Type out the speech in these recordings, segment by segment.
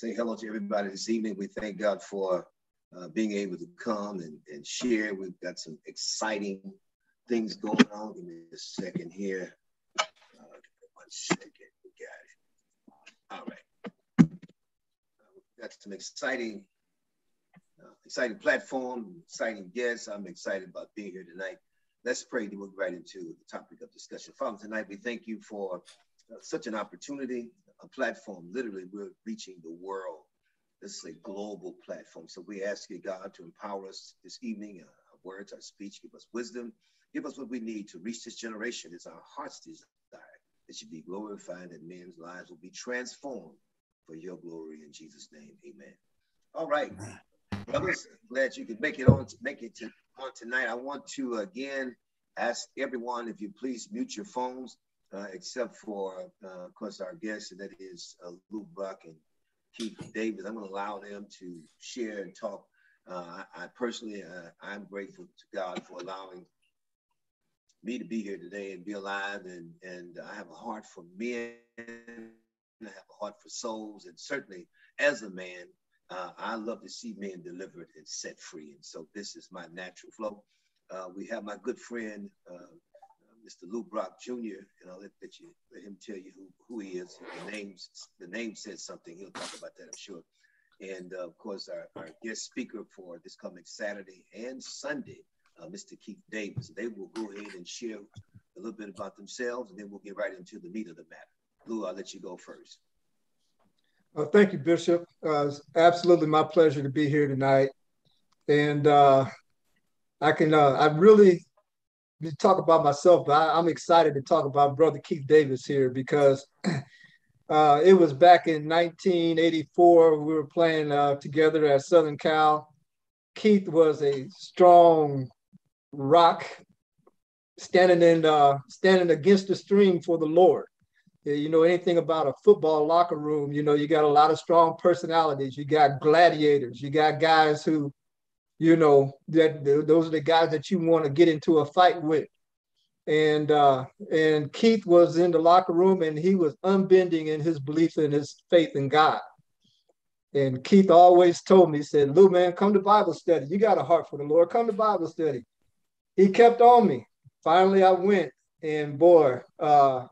say hello to everybody this evening. We thank God for uh, being able to come and, and share. We've got some exciting things going on. Give me a second here. Uh, one second. We got it. All right. Uh, we've got some exciting, uh, exciting platform, exciting guests. I'm excited about being here tonight. Let's pray to move right into the topic of discussion. Father, tonight we thank you for uh, such an opportunity a platform. Literally, we're reaching the world. This is a global platform. So we ask you, God, to empower us this evening, uh, our words, our speech, give us wisdom, give us what we need to reach this generation. It's our heart's desire that should be glorified, that men's lives will be transformed for your glory in Jesus' name. Amen. All right. Brothers, glad you could make it on make it to on tonight. I want to again ask everyone if you please mute your phones uh, except for, uh, of course, our guests, and that is uh, Lou Brock and Keith Davis. I'm going to allow them to share and talk. Uh, I, I, personally, uh, I'm grateful to God for allowing me to be here today and be alive. And, and I have a heart for men. I have a heart for souls. And certainly, as a man, uh, I love to see men delivered and set free. And so this is my natural flow. we have my good friend, Mr. Lou Brock Jr., and I'll let, let you let him tell you who, who he is. The names the name says something. He'll talk about that, I'm sure. And uh, of course, our, our guest speaker for this coming Saturday and Sunday, uh, Mr. Keith Davis. They will go ahead and share a little bit about themselves, and then we'll get right into the meat of the matter. Lou, I'll let you go first. Uh, thank you, Bishop. Uh, it's absolutely my pleasure to be here tonight. And uh, I can, uh, I really to talk about myself, but I, am excited to talk about Brother Keith Davis here because uh, it was back in 1984. We were playing uh, together at Southern Cal. Keith was a strong rock standing in uh, standing against the stream for the Lord. You know anything about a football locker room? You know you got a lot of strong personalities. You got gladiators. You got guys who you know that those are the guys that you want to get into a fight with and uh, and Keith was in the locker room and he was unbending in his belief in his faith in God. And Keith always told me, he said, Lou, man, come to Bible study. You got a heart for the Lord. Come to Bible study. He kept on me. Finally, I went. And boy, uh,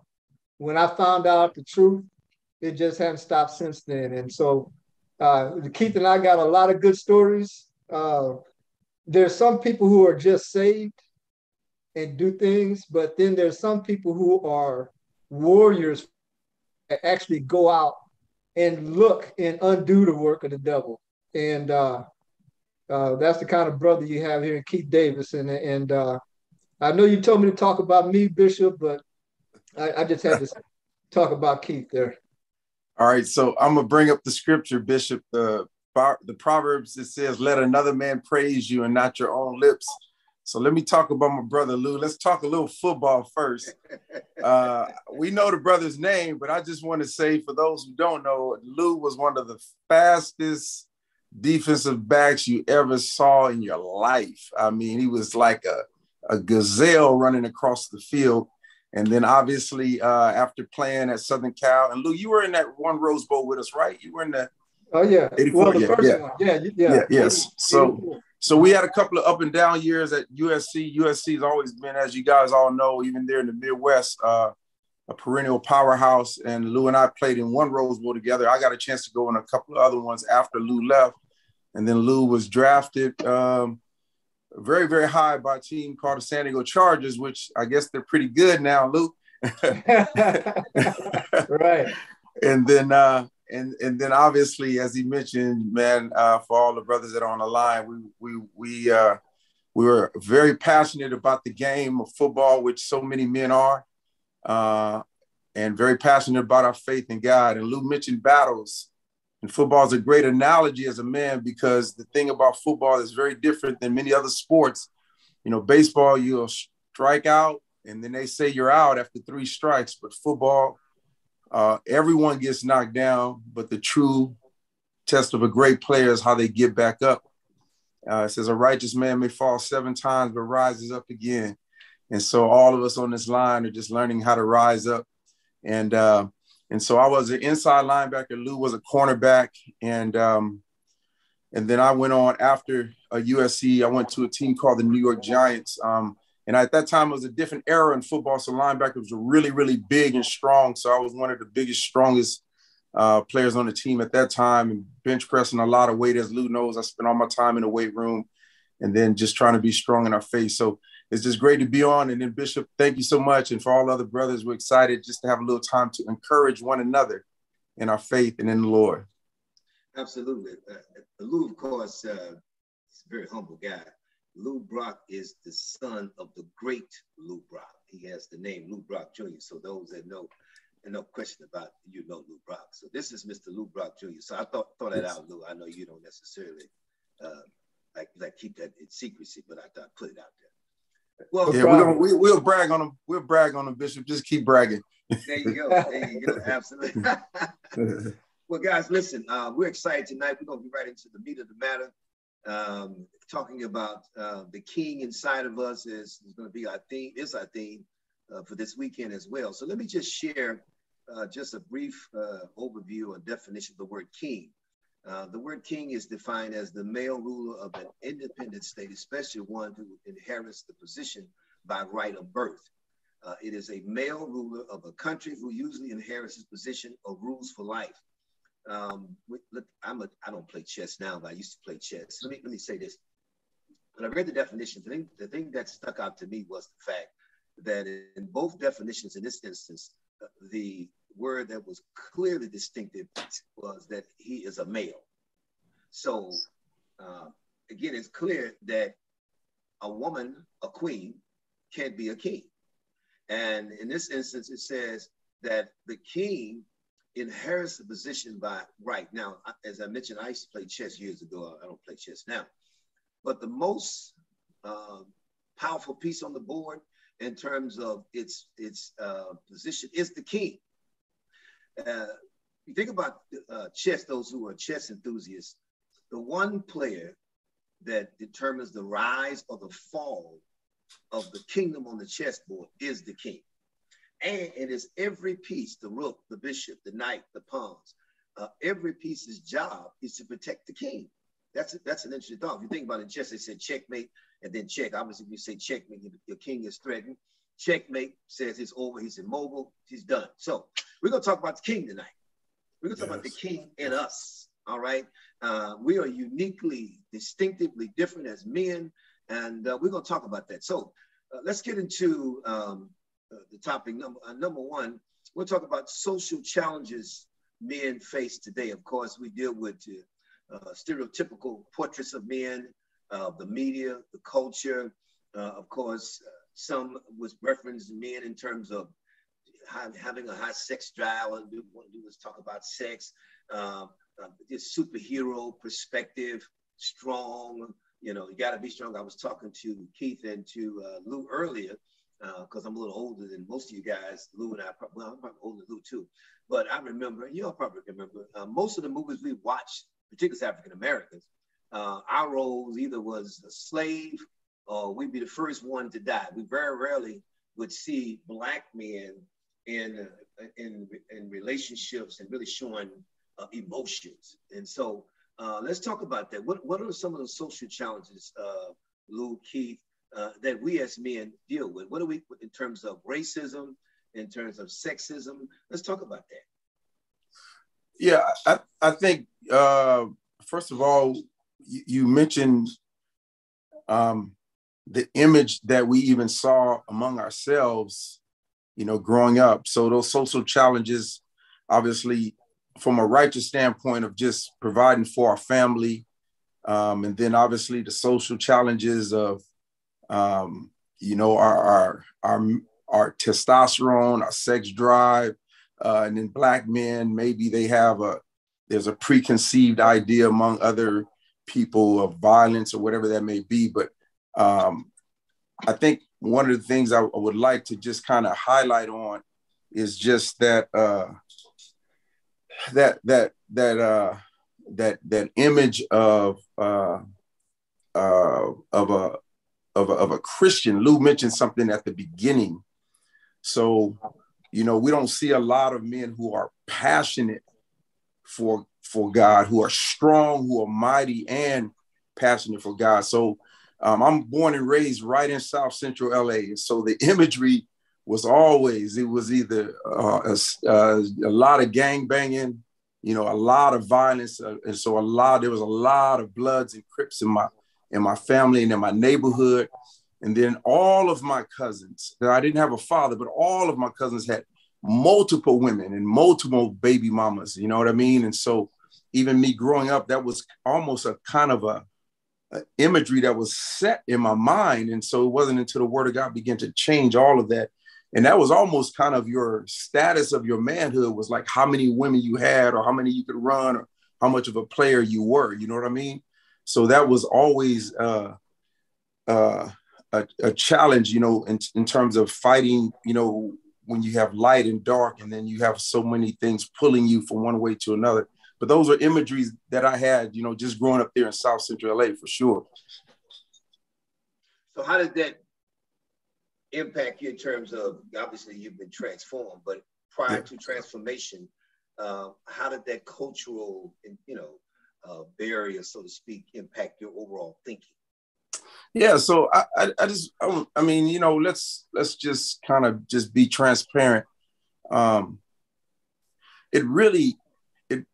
when I found out the truth, it just hasn't stopped since then. And so uh, Keith and I got a lot of good stories uh, there's some people who are just saved and do things, but then there's some people who are warriors that actually go out and look and undo the work of the devil. And uh, uh, that's the kind of brother you have here in Keith Davis. And, and uh, I know you told me to talk about me, Bishop, but I, I just had to talk about Keith there. All right, so I'm gonna bring up the scripture, Bishop. Uh, the Proverbs, it says, let another man praise you and not your own lips. So let me talk about my brother Lou. Let's talk a little football first. Uh, we know the brother's name, but I just want to say for those who don't know, Lou was one of the fastest defensive backs you ever saw in your life. I mean, he was like a, a gazelle running across the field. And then obviously uh, after playing at Southern Cal, and Lou, you were in that one Rose Bowl with us, right? You were in the Oh yeah. 84, well, the yeah, first yeah. one. Yeah, yeah. yeah yes. So so we had a couple of up and down years at USC. USC has always been, as you guys all know, even there in the Midwest, uh, a perennial powerhouse. And Lou and I played in one Rose Bowl together. I got a chance to go in a couple of other ones after Lou left. And then Lou was drafted um, very, very high by a team called the San Diego Chargers, which I guess they're pretty good now, Lou. right. And then uh, and and then obviously, as he mentioned, man, uh, for all the brothers that are on the line, we we we uh, we were very passionate about the game of football, which so many men are, uh, and very passionate about our faith in God. And Lou mentioned battles, and football is a great analogy as a man because the thing about football is very different than many other sports. You know, baseball, you'll strike out, and then they say you're out after three strikes, but football uh, everyone gets knocked down, but the true test of a great player is how they get back up. Uh, it says a righteous man may fall seven times, but rises up again. And so all of us on this line are just learning how to rise up. And uh, And so I was an inside linebacker. Lou was a cornerback, and um, and then I went on after a USC. I went to a team called the New York Giants. Um, and at that time, it was a different era in football. So linebackers were really, really big and strong. So I was one of the biggest, strongest uh, players on the team at that time, and bench pressing a lot of weight. As Lou knows, I spent all my time in the weight room, and then just trying to be strong in our face. So it's just great to be on. And then Bishop, thank you so much. And for all other brothers, we're excited just to have a little time to encourage one another in our faith and in the Lord. Absolutely. Uh, Lou, of course, uh, a very humble guy. Lou Brock is the son of the great Lou Brock. He has the name Lou Brock Jr. So those that know, and no question about you know Lou Brock. So this is Mr. Lou Brock Jr. So I thought thought that out, Lou. I know you don't necessarily uh, like like keep that in secrecy, but I thought I'd put it out there. Well, yeah, we're gonna, we, will brag on him. We'll brag on him, Bishop. Just keep bragging. There you go. There you go. Absolutely. well, guys, listen. Uh, we're excited tonight. We're gonna be right into the meat of the matter um, talking about uh, the king inside of us is, is going to be our theme, is our theme uh, for this weekend as well. So let me just share uh, just a brief uh, overview or definition of the word king. Uh, the word king is defined as the male ruler of an independent state, especially one who inherits the position by right of birth. Uh, it is a male ruler of a country who usually inherits his position or rules for life. Um, I'm a, I don't play chess now, but I used to play chess. Let me let me say this. When I read the definition, the thing, the thing that stuck out to me was the fact that in both definitions, in this instance, the word that was clearly distinctive was that he is a male. So uh, again, it's clear that a woman, a queen, can't be a king. And in this instance, it says that the king inherits the position by right. Now, as I mentioned, I used to play chess years ago. I don't play chess now. But the most uh, powerful piece on the board in terms of its its uh, position is the king. Uh, you think about uh, chess, those who are chess enthusiasts, the one player that determines the rise or the fall of the kingdom on the chessboard is the king. And it is every piece, the rook, the bishop, the knight, the pawns, uh, every piece's job is to protect the king. That's a, that's an interesting thought. If you think about it, chess, they said checkmate and then check. Obviously, if you say checkmate, your king is threatened. Checkmate says it's over, he's immobile, he's done. So we're going to talk about the king tonight. We're going to talk yes. about the king and us. All right. Uh, we are uniquely, distinctively different as men, and uh, we're going to talk about that. So uh, let's get into um, uh, the topic. Number, uh, number one, we'll talk about social challenges men face today. Of course, we deal with uh, stereotypical portraits of men, the media, the culture. of course, some was referenced men in terms of having a high sex drive. What we want to do is talk about sex. Uh, uh, this superhero perspective, strong. You know, you got to be strong. I was talking to Keith and to uh, Lou earlier because uh, I'm a little older than most of you guys. Lou and I, well, I'm probably older than Lou too. But I remember, y'all probably remember, uh, most of the movies we watched, particularly as African Americans, uh, our roles either was a slave or we'd be the first one to die. We very rarely would see black men in uh, in in relationships and really showing uh, emotions. And so uh, let's talk about that. What what are some of the social challenges, Lou, Keith, uh, that we as men deal with? What are we in terms of racism, in terms of sexism? Let's talk about that. Yeah, I, I think uh, first of all, you, you mentioned um, the image that we even saw among ourselves, you know, growing up. So those social challenges, obviously, from a righteous standpoint of just providing for our family, um, and then obviously the social challenges of um, you know, our, our, our, our testosterone, our sex drive, uh, and then black men, maybe they have a, there's a preconceived idea among other people of violence or whatever that may be. But um, I think one of the things I, would like to just kind of highlight on is just that uh, that that that uh, that that image of uh, uh, of a of a, of a Christian. Lou mentioned something at the beginning. So, you know, we don't see a lot of men who are passionate for for God, who are strong, who are mighty, and passionate for God. So um, I'm born and raised right in South Central LA. So the imagery was always it was either uh, a, uh, a, lot of gang banging, you know, a lot of violence, uh, and so a lot there was a lot of Bloods and Crips in my in my family and in my neighborhood, and then all of my cousins. I didn't have a father, but all of my cousins had multiple women and multiple baby mamas. You know what I mean? And so even me growing up, that was almost a kind of a imagery that was set in my mind. And so it wasn't until the word of God began to change all of that. And that was almost kind of your status of your manhood was like how many women you had or how many you could run or how much of a player you were. You know what I mean? So that was always uh, uh, a, a, challenge, you know, in, in terms of fighting, you know, when you have light and dark and then you have so many things pulling you from one way to another but those are imageries that I had, you know, just growing up there in South Central LA for sure. So how did that impact you in terms of obviously you've been transformed, but prior yeah. to transformation, uh, how did that cultural, you know, uh, barrier, so to speak, impact your overall thinking? Yeah, so I, I, I just, I, I mean, you know, let's let's just kind of just be transparent. Um, it really it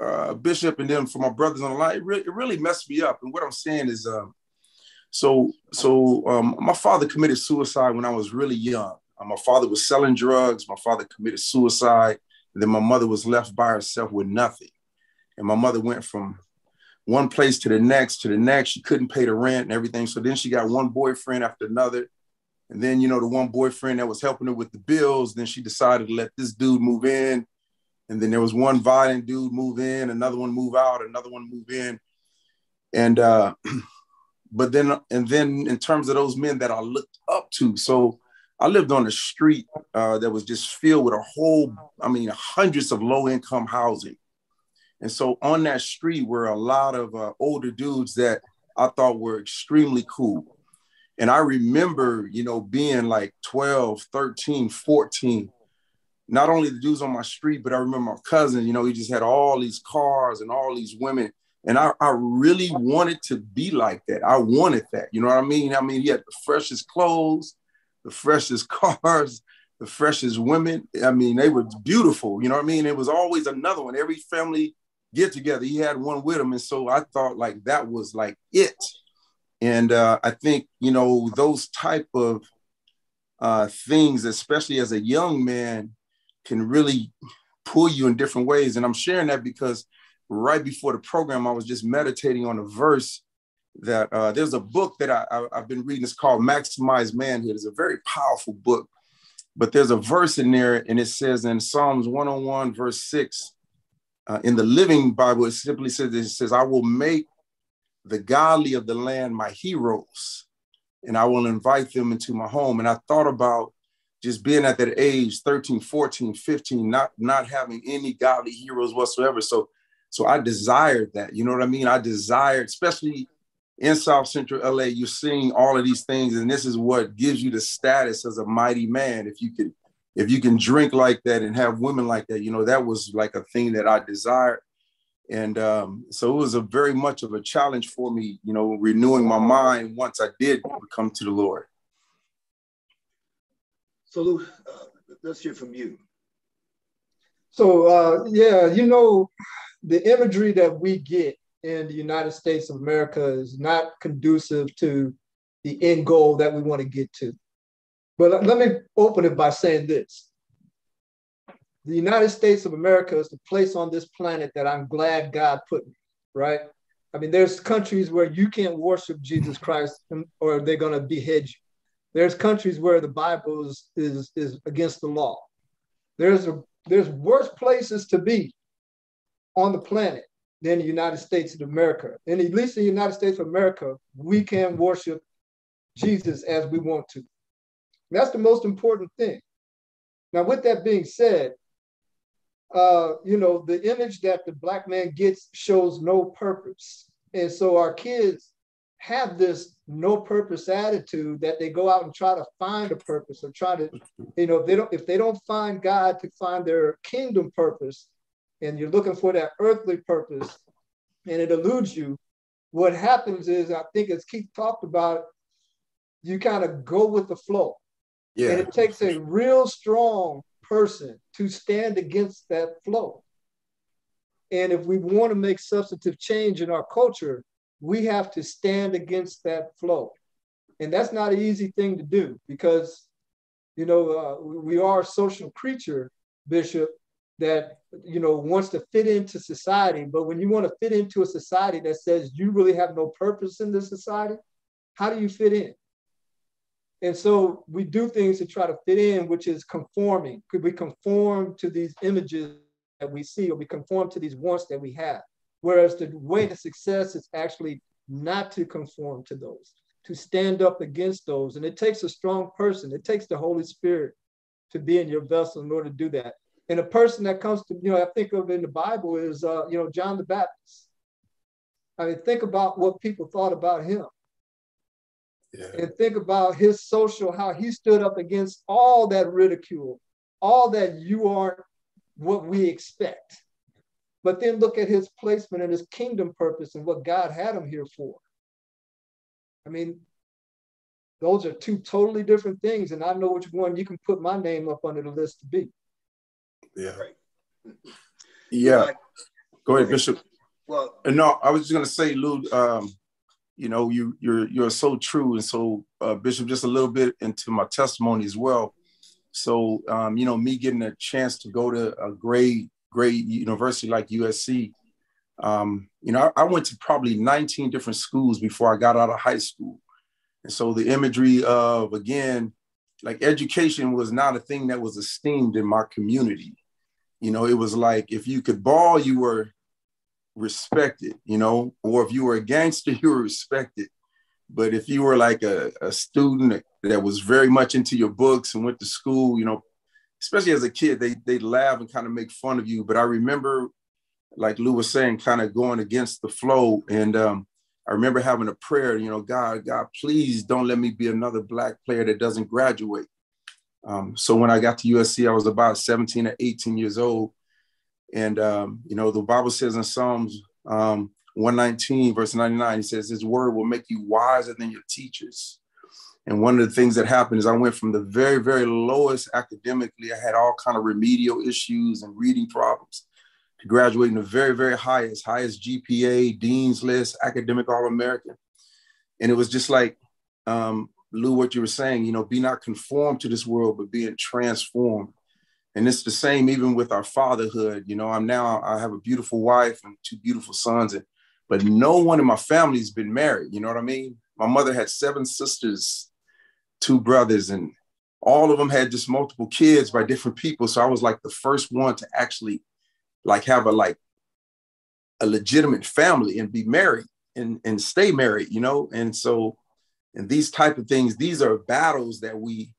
uh, Bishop and then for my brothers on the line, it, it really messed me up. And what I'm saying is, um, so so um, my father committed suicide when I was really young. Uh, my father was selling drugs. My father committed suicide. And then my mother was left by herself with nothing. And my mother went from one place to the next to the next. She couldn't pay the rent and everything. So then she got one boyfriend after another. And then, you know, the one boyfriend that was helping her with the bills, then she decided to let this dude move in and then there was one violent dude move in, another one move out, another one move in, and uh, but then and then in terms of those men that I looked up to, so I lived on a street uh, that was just filled with a whole, I mean, hundreds of low income housing, and so on that street were a lot of uh, older dudes that I thought were extremely cool. And I remember, you know, being like 12, 13, 14, not only the dudes on my street, but I remember my cousin, you know, he just had all these cars and all these women. And I, I really wanted to be like that. I wanted that. You know what I mean? I mean, he had the freshest clothes, the freshest cars, the freshest women. I mean, they were beautiful. You know what I mean? It was always another one. Every family get together, he had one with him. And so I thought like that was like it. And uh, I think, you know, those type of uh, things, especially as a young man, can really pull you in different ways. And I'm sharing that because right before the program, I was just meditating on a verse that uh, there's a book that I, have been reading. It's called Maximize Manhood. It's a very powerful book, but there's a verse in there, and it says in Psalms 101, verse 6, uh, in the Living Bible, it simply says, it says, I will make the godly of the land my heroes, and I will invite them into my home. And I thought about just being at that age 13 14 15 not not having any godly heroes whatsoever. So so i desired that you know what i mean? I desired especially in south central la you're seeing all of these things and this is what gives you the status as a mighty man if you can if you can drink like that and have women like that you know that was like a thing that i desired and um, so it was a very much of a challenge for me you know renewing my mind once i did come to the lord so Lou, uh, let's hear from you. So uh, yeah, you know, the imagery that we get in the United States of America is not conducive to the end goal that we want to get to. But let me open it by saying this. The United States of America is the place on this planet that I'm glad God put me, right? I mean, there's countries where you can't worship Jesus Christ or they're going to behead you. There's countries where the Bible is, is, is against the law. There's, a, there's worse places to be on the planet than the United States of America. And at least in the United States of America, we can worship Jesus as we want to. That's the most important thing. Now, with that being said, uh, you know, the image that the black man gets shows no purpose. And so our kids have this no purpose attitude that they go out and try to find a purpose or try to, you know, if they don't if they don't find God to find their kingdom purpose, and you're looking for that earthly purpose, and it eludes you, what happens is I think as Keith talked about, you kind of go with the flow. Yeah. And it takes a real strong person to stand against that flow. And if we want to make substantive change in our culture, we have to stand against that flow. And that's not an easy thing to do because, you know, uh, we are a social creature, Bishop, that, you know, wants to fit into society. But when you want to fit into a society that says you really have no purpose in this society, how do you fit in? And so we do things to try to fit in, which is conforming. Could we conform to these images that we see, or we conform to these wants that we have? Whereas the way to success is actually not to conform to those, to stand up against those. And it takes a strong person, it takes the Holy Spirit to be in your vessel in order to do that. And a person that comes to, you know, I think of in the Bible is, uh, you know, John the Baptist. I mean, think about what people thought about him. Yeah. And think about his social, how he stood up against all that ridicule, all that you aren't what we expect. But then look at his placement and his kingdom purpose and what God had him here for. I mean, those are two totally different things. And I know which one you can put my name up under the list to be. Yeah. Right. Yeah. Go ahead, Bishop. Well, no, I was just gonna say, Lou. Um, you know, you you're you're so true, and so uh, Bishop, just a little bit into my testimony as well. So, um, you know, me getting a chance to go to a great great university like USC. Um, you know, I, I went to probably 19 different schools before I got out of high school, and so the imagery of again, like education was not a thing that was esteemed in my community. You know, it was like if you could ball, you were respected, you know, or if you were a gangster, you were respected. But if you were like a, a student that was very much into your books and went to school, you know, especially as a kid, they they laugh and kind of make fun of you. But I remember, like Lou was saying, kind of going against the flow. And um, I remember having a prayer, you know, God, God, please don't let me be another black player that doesn't graduate. Um, so when I got to USC, I was about 17 or 18 years old. And, um, you know, the Bible says in Psalms um, 119, verse 99, he says, His word will make you wiser than your teachers. And one of the things that happened is I went from the very, very lowest academically, I had all kind of remedial issues and reading problems, to graduating the very, very highest, highest GPA, Dean's List, academic All-American. And it was just like, um, Lou, what you were saying, you know, be not conformed to this world, but being transformed and it's the same even with our fatherhood. You know i'm now i have a beautiful wife and two beautiful sons and but no one in my family has been married. You know what i mean? My mother had seven sisters two brothers and all of them had just multiple kids by different people. So i was like the first one to actually like have a like a legitimate family and be married and and stay married you know? And so and these type of things these are battles that we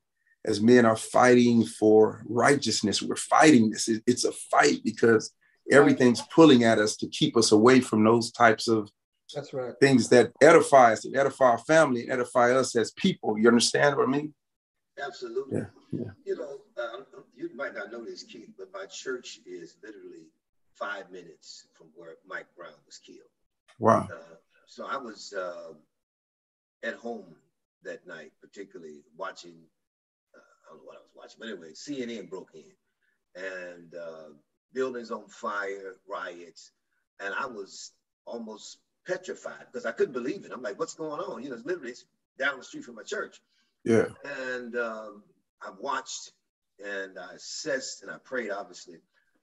as men are fighting for righteousness. We're fighting this. It's a fight because everything's pulling at us to keep us away from those types of that's right. things that edify us, that edify our family, and edify us as people. You understand what I mean? Absolutely. Yeah. yeah. You know, uh, you might not know this, Keith, but my church is literally five minutes from where Mike Brown was killed. Wow. Uh, so I was uh, at home that night, particularly watching don't know what I was watching, but anyway, CNN broke in and uh, buildings on fire, riots, and I was almost petrified because I couldn't believe it. I'm like, what's going on? You know, it's literally it's down the street from my church. Yeah. And um, I watched and I assessed and I prayed, obviously.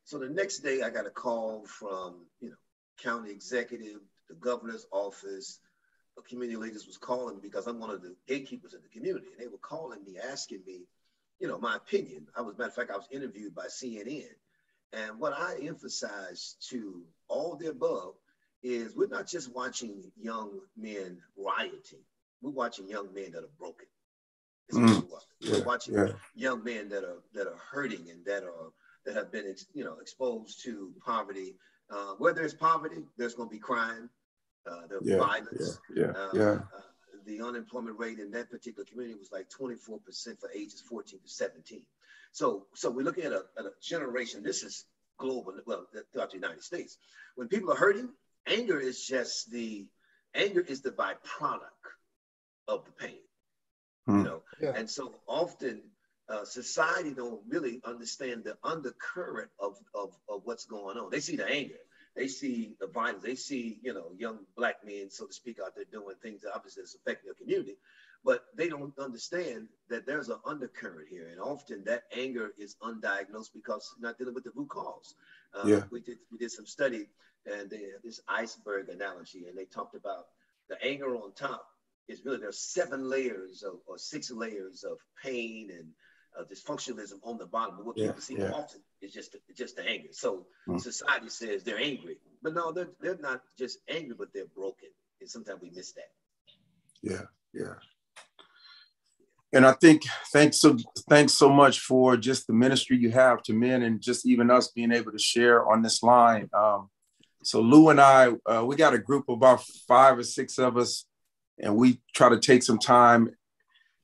So the next day, I got a call from you know county executive, the governor's office, community leaders was calling me because I'm one of the gatekeepers in the community, and they were calling me asking me you know, my opinion. I was, matter of fact, I was interviewed by CNN. And what I emphasize to all the above is we're not just watching young men rioting. We're watching young men that are broken. Mm. We're yeah, watching yeah. young men that are that are hurting and that are that have been you know exposed to poverty. Uh, where there's poverty, there's going to be crime. Uh, there's yeah, violence. Yeah, yeah, uh, the unemployment rate in that particular community was like 24% for ages 14 to 17. So, so we're looking at a, at a generation. This is global, well, throughout the United States. When people are hurting, anger is just the anger is the byproduct of the pain. Hmm. You know, yeah. and so often uh, society don't really understand the undercurrent of, of, of what's going on. They see the anger, they see the violence, they see, you know, young black men, so to speak, out there doing things that obviously is affecting the community, but they don't understand that there's an undercurrent here. And often that anger is undiagnosed because not dealing with the root cause. Uh, yeah. we, did, we did some study and they, this iceberg analogy, and they talked about the anger on top is really there's seven layers of, or six layers of pain and uh, dysfunctionalism on the bottom. But what yeah, people see yeah. often is just just the anger. So mm. society says they're angry, but no, they're they're not just angry, but they're broken. And sometimes we miss that. Yeah, yeah. And I think thanks so thanks so much for just the ministry you have to men and just even us being able to share on this line. Um, so Lou and I, uh, we got a group of about five or six of us, and we try to take some time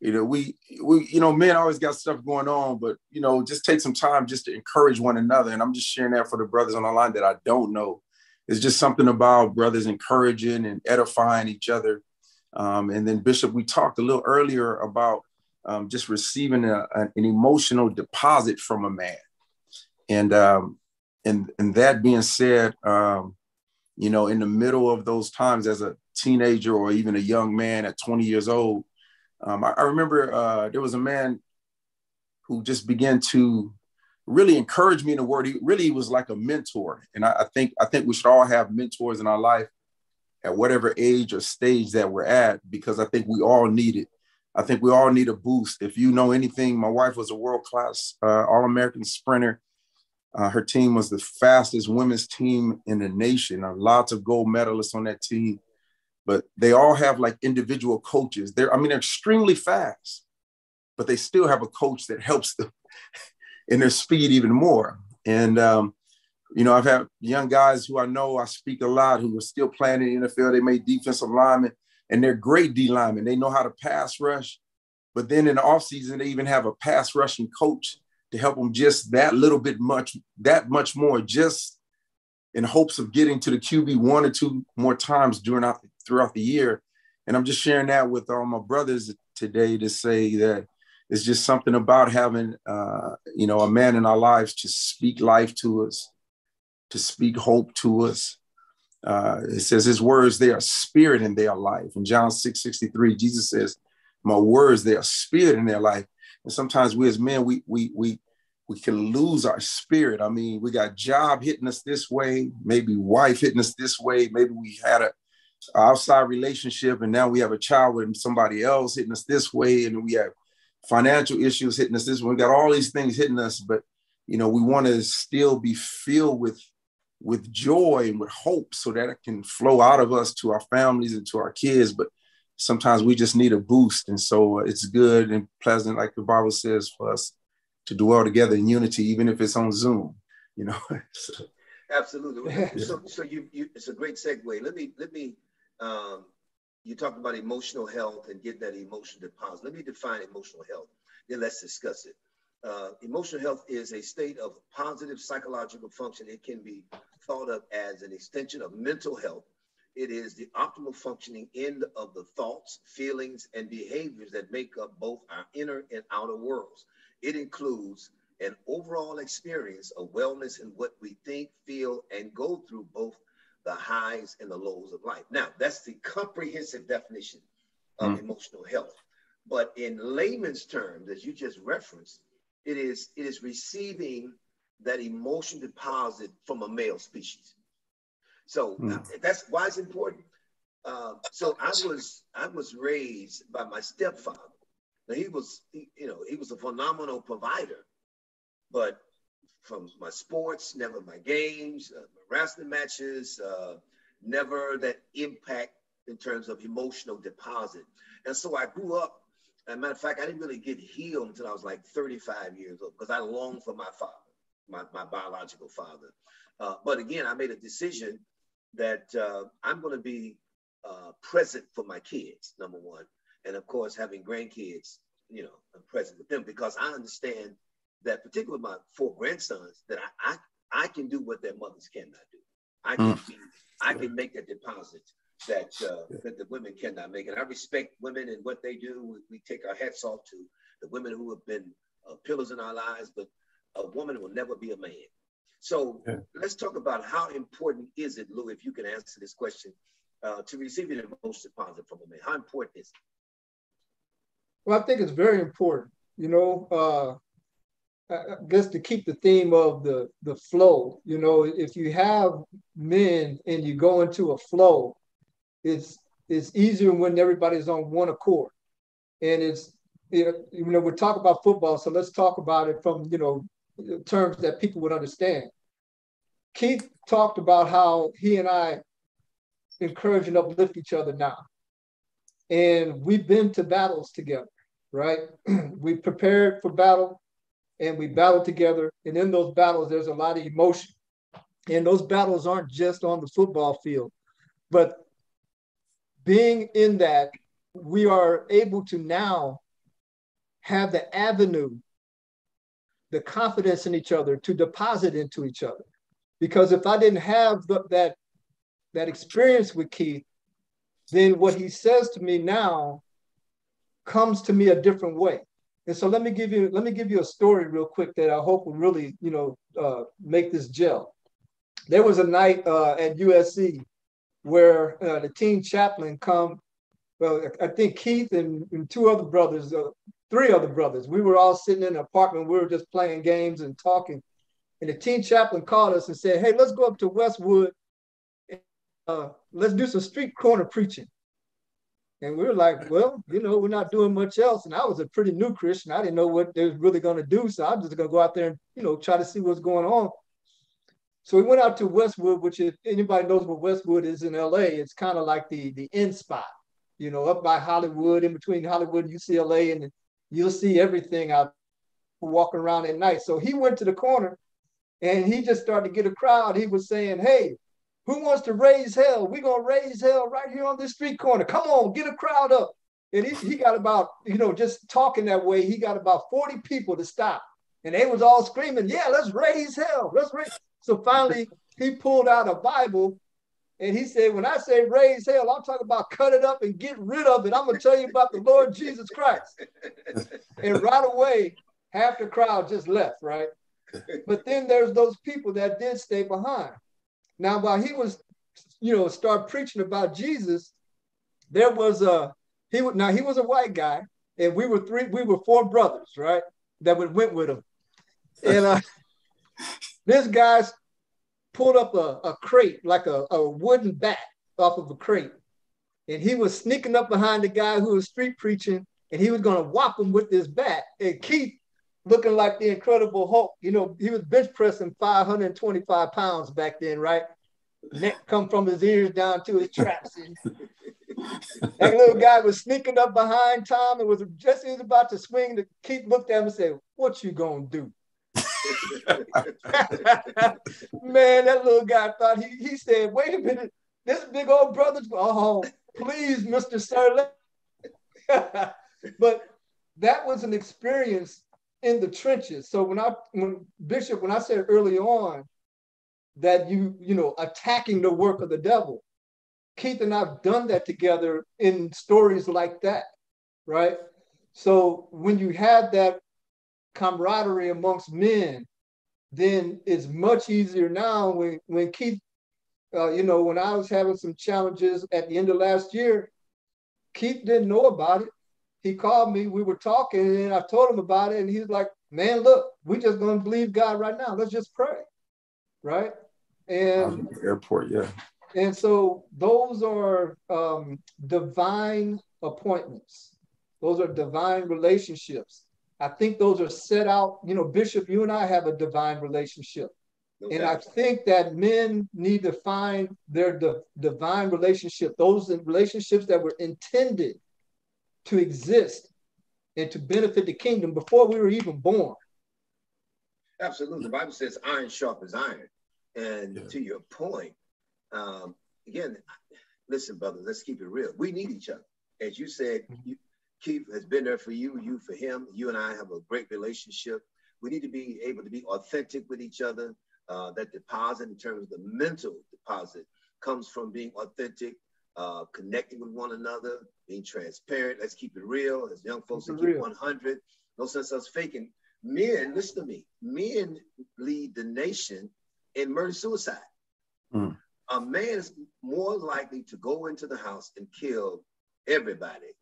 you know, we we you know, men always got stuff going on, but you know, just take some time just to encourage one another. And I'm just sharing that for the brothers on the line that I don't know. It's just something about brothers encouraging and edifying each other. Um, and then Bishop, we talked a little earlier about um, just receiving a, an emotional deposit from a man. And um, and and that being said, um, you know, in the middle of those times as a teenager or even a young man at 20 years old, um, I, I, remember uh, there was a man who just began to really encourage me in the word. He really was like a mentor, and I, I think I think we should all have mentors in our life at whatever age or stage that we're at, because I think we all need it. I think we all need a boost. If you know anything, my wife was a world class uh, All American sprinter. Uh, her team was the fastest women's team in the nation. Uh, lots of gold medalists on that team but they all have like individual coaches. They're, I mean, they're extremely fast, but they still have a coach that helps them in their speed even more. And, um, you know, I've had young guys who I know I speak a lot who are still playing in the NFL. They made defensive linemen and they're great D linemen. They know how to pass rush. But then in the offseason, they even have a pass rushing coach to help them just that little bit much, that much more, just in hopes of getting to the QB one or two more times during the throughout the year. And I'm just sharing that with all my brothers today to say that it's just something about having, uh, you know, a man in our lives to speak life to us, to speak hope to us. Uh, it says his words, they are spirit and they are life. In John 6 63, Jesus says, My words, they are spirit in their life. And sometimes we as men, we we we we can lose our spirit. I mean, we got job hitting us this way, maybe wife hitting us this way, maybe we had a outside relationship and now we have a child with somebody else hitting us this way and we have financial issues hitting us this way. We got all these things hitting us but you know we want to still be filled with with joy and with hope so that it can flow out of us to our families and to our kids. But sometimes we just need a boost and so uh, it's good and pleasant like the bible says for us to dwell together in unity even if it's on zoom you know? So. absolutely. So, so you, you it's a great segue. Let me let me um, you talked about emotional health and get that emotional deposit. Let me define emotional health. Then let's discuss it. Uh, emotional health is a state of positive psychological function. It can be thought of as an extension of mental health. It is the optimal functioning end of the thoughts, feelings, and behaviors that make up both our inner and outer worlds. It includes an overall experience of wellness in what we think, feel, and go through both the highs and the lows of life. Now, that's the comprehensive definition of mm. emotional health. But in layman's terms, as you just referenced, it is it is receiving that emotion deposit from a male species. So mm. that's why it's important. Uh, so I was I was raised by my stepfather. Now he was he, you know he was a phenomenal provider, but from my sports, never my games, uh, my wrestling matches, uh, never that impact in terms of emotional deposit. And so I grew up. As a matter of fact, I didn't really get healed until I was like 35 years old because I longed for my father, my, my biological father. Uh, but again, I made a decision that uh, I'm going to be uh, present for my kids, number one. And of course, having grandkids, you know, I'm present with them because I understand that, particular my four grandsons, that I, I, I can do what their mothers cannot do. I can, mm. I can make a deposit that uh, that the women cannot make. And I respect women and what they do. We, we take our hats off to the women who have been uh, pillars in our lives, but a woman will never be a man. So yeah. let's talk about how important is it, Lou, if you can answer this question, uh, to receive an emotional deposit from a man. How important is it? Well, I think it's very important. You know, uh, I guess to keep the theme of the the flow. You know, if you have men and you go into a flow, it's it's easier when everybody's on one accord, and it's you know, you know we're talking about football, so let's talk about it from you know terms that people would understand. Keith talked about how he and I encourage and uplift each other now. And we've been to battles together, right? we prepared for battle and we battled together. And in those battles, there's a lot of emotion. And those battles aren't just on the football field, but being in that, we are able to now have the avenue the confidence in each other to deposit into each other. Because if I didn't have the, that that experience with Keith, then what he says to me now comes to me a different way. And so let me give you let me give you a story real quick that I hope will really you know uh, make this gel. There was a night uh, at USC where uh, the team chaplain come. Well, I think Keith and, and two other brothers uh, three other brothers. We were all sitting in an apartment. We were just playing games and talking. And the team chaplain called us and said, Hey, let's go up to Westwood. And, uh, let's do some street corner preaching. And we were like, Well, you know, we're not doing much else. And I was a pretty new Christian. I didn't know what they was really going to do. So I'm just going to go out there and, you know, try to see what's going on. So we went out to Westwood, which if anybody knows what Westwood is in LA, it's kind of like the the end spot, you know, up by Hollywood, in between Hollywood and UCLA, and you'll see everything out walking around at night. So he went to the corner and he just started to get a crowd. He was saying, Hey, who wants to raise hell? We're gonna raise hell right here on this street corner. Come on, get a crowd up. And he, he got about, you know, just talking that way, he got about 40 people to stop. And they was all screaming, Yeah, let's raise hell. Let's raise. So finally he pulled out a Bible and he said, when I say raise hell, I'm talking about cut it up and get rid of it. I'm going to tell you about the Lord Jesus Christ. and right away, half the crowd just left, right? But then there's those people that did stay behind. Now, while he was, you know, start preaching about Jesus, there was a, he would, now he was a white guy and we were three, we were four brothers, right? That would went with him. And uh, this guy's pulled up a, a crate, like a, a wooden bat off of a crate. And he was sneaking up behind the guy who was street preaching, and he was going to whop him with this bat. And Keith, looking like the Incredible Hulk, you know, he was bench pressing 525 pounds back then, right? Neck come from his ears down to his traps. That little guy was sneaking up behind Tom and was just he was about to swing. The Keith looked at him and said, "What you gonna do?" Man, that little guy thought he, he said, wait a minute, this big old brother's, oh, please, Mr. Sir. but that was an experience in the trenches. So when I, when Bishop, when I said early on that you, you know, attacking the work of the devil, Keith and I've done that together in stories like that, right? So when you have that camaraderie amongst men, then it's much easier now when, when Keith, uh, you know, when I was having some challenges at the end of last year, Keith didn't know about it. He called me, we were talking, and I told him about it, and he's like, man, look, we just gonna believe God right now. Let's just pray. Right. And airport, yeah. And so those are um, divine appointments. Those are divine relationships. I think those are set out. You know, Bishop, you and I have a divine relationship. Okay. And I think that men need to find their di- divine relationship, those relationships that were intended to exist and to benefit the kingdom before we were even born. Absolutely. The Bible says iron sharp as iron. And yeah. to your point, um, again, listen, brother, let's keep it real. We need each other. As you said, mm-hmm. you, Keith has been there for you, you for him. You and I have a great relationship. We need to be able to be authentic with each other. Uh, that deposit, in terms of the mental deposit, comes from being authentic, uh, connecting with one another, being transparent. Let's keep it real. As young folks, keep real. 100. No sense us faking. Men, listen to me. Men lead the nation in murder suicide. Mm. A man is more likely to go into the house and kill everybody